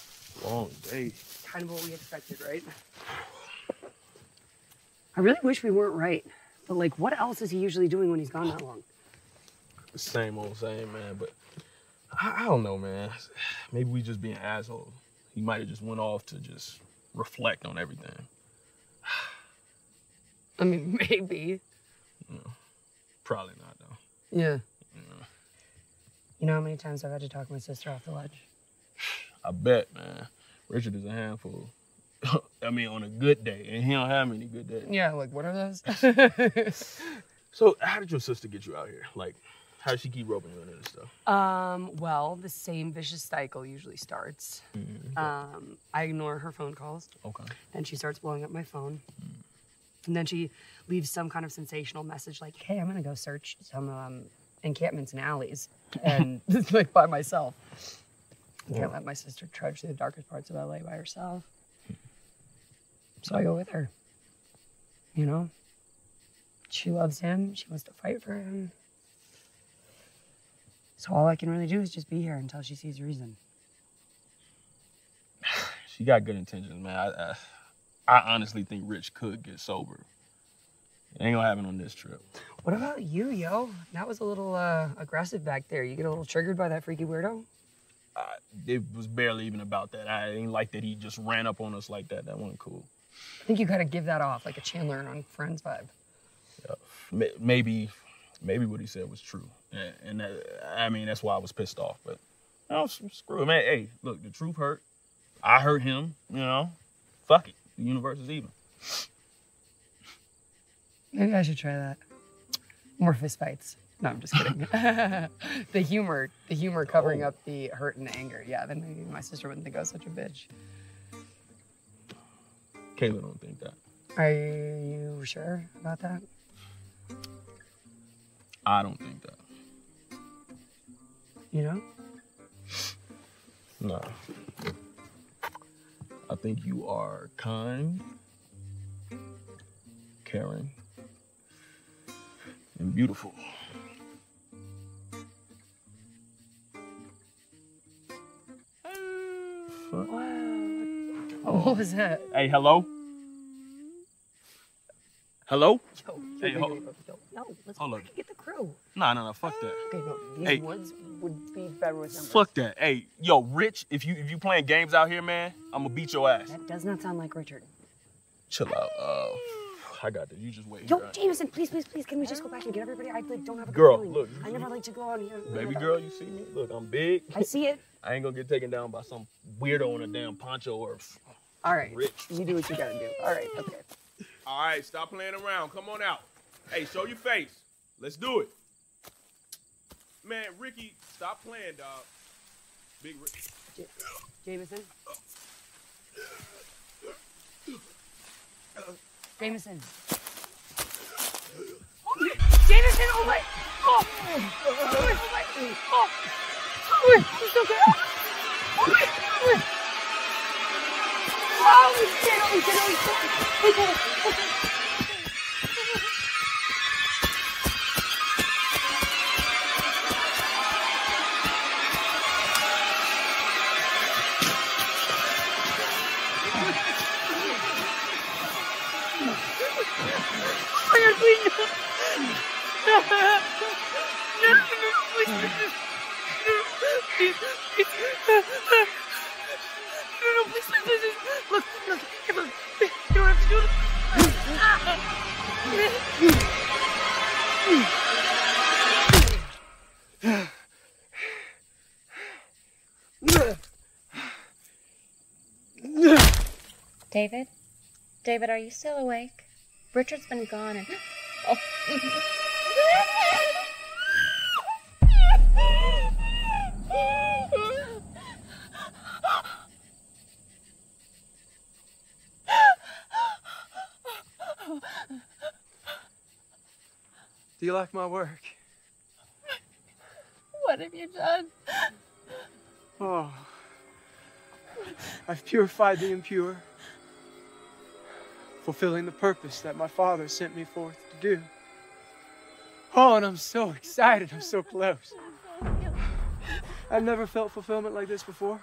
Long day. kind of what we expected, right? I really wish we weren't right. But like, what else is he usually doing when he's gone that long? Same old same, man. But I, I don't know, man. Maybe we just being assholes. He might have just went off to just reflect on everything. I mean, maybe. Probably not though. Yeah. You know how many times I've had to talk my sister off the ledge? I bet, man. Richard is a handful. I mean, on a good day, and he don't have many good days. Yeah, like what are those? So, how did your sister get you out here? Like, how did she keep roping you into this stuff? um, well, the same vicious cycle usually starts. Um, I ignore her phone calls. Okay. Then she starts blowing up my phone. And then she leaves some kind of sensational message like, hey, I'm gonna go search some um, encampments and alleys. And like by myself. I can't let my sister trudge through the darkest parts of LA by herself. So I go with her. You know? She loves him. She wants to fight for him. So all I can really do is just be here until she sees reason. She got good intentions, man. I, I, I honestly think Rich could get sober. It ain't gonna happen on this trip. What about you, yo? That was a little uh, aggressive back there. You get a little triggered by that freaky weirdo? It was barely even about that. I ain't like that he just ran up on us like that. That wasn't cool. I think you gotta give that off, like a Chandler on Friends vibe. Ma- Maybe, maybe what he said was true, and, and that, I mean that's why I was pissed off. But no, s- screw it, man. Hey, look, the truth hurt. I hurt him. You know, fuck it. The universe is even. Maybe I should try that. More fist fights. No, I'm just kidding. the humor, the humor covering oh. up the hurt and anger. Yeah, then maybe my sister wouldn't think I was such a bitch. Kayla don't think that. Are you sure about that? I don't think that. You know? No. I think you are kind, caring, and beautiful. What was that? Hey, hello? Hello? Yo, Hey, yo, hold- yo, no, let's hold up. get the crew. No, no, no, fuck that. Okay, no, these Hey. woods would be better with numbers. Fuck that. Hey, yo, Rich, if you if you playing games out here, man, I'm gonna beat your ass. That does not sound like Richard. Chill out. Uh, I got this. You just wait. Yo, here. Jameson, please, please, please, can we just go back and get everybody? I like, don't have a good Girl, feeling. look, I never like to go out here. Baby girl, you see me? Look, I'm big. I see it. I ain't gonna get taken down by some weirdo in a damn poncho or. All right, Rich. you do what you gotta do. All right, okay. All right, stop playing around. Come on out. Hey, show your face. Let's do it. Man, Ricky, stop playing, dog. Big Rick. Jameson. Jameson. Jameson, oh my! Oh! Oh my! Oh my! Oh! Oh my! So good! Oh my! Oh my! Oh shit! Oh shit! Oh shit! We did it! Okay. David, are you still awake? Richard's been gone and. Oh. Do you like my work? What have you done? Oh. I've purified the impure, fulfilling the purpose that my Father sent me forth to do. Oh, and I'm so excited. I'm so close. I've never felt fulfillment like this before.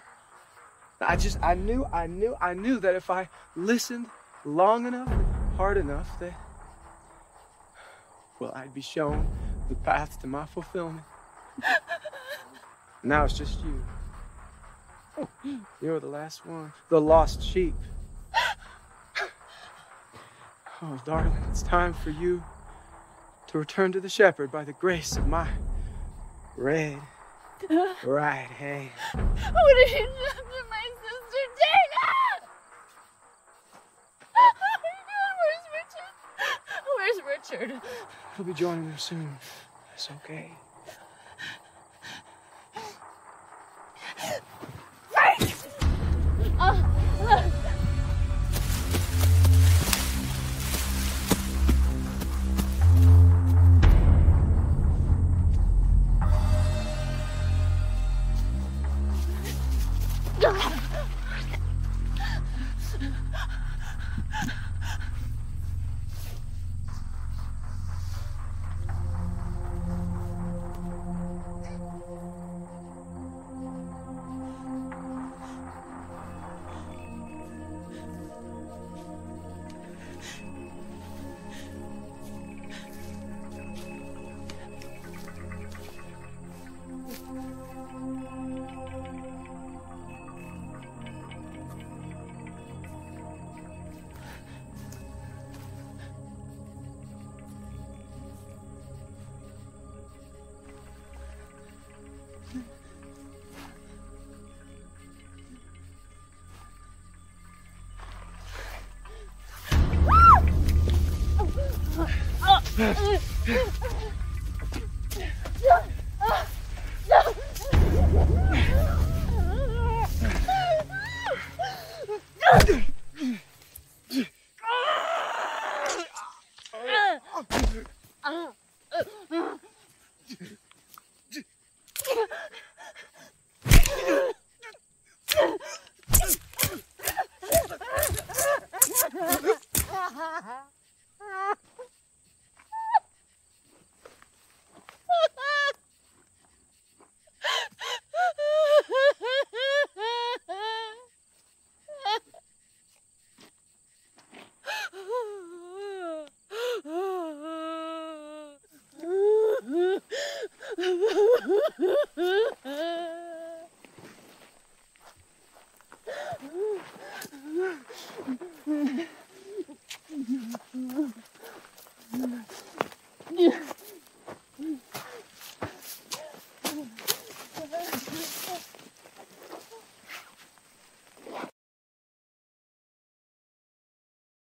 I just, I knew, I knew, I knew that if I listened long enough, hard enough, that, well, I'd be shown the path to my fulfillment. Now it's just you. You're the last one, the lost sheep. Oh, darling, it's time for you to return to the shepherd by the grace of my red right hand. What have you done to my sister Dana? Oh my God, where's Richard? Where's Richard? He'll be joining them soon. It's okay. Ah!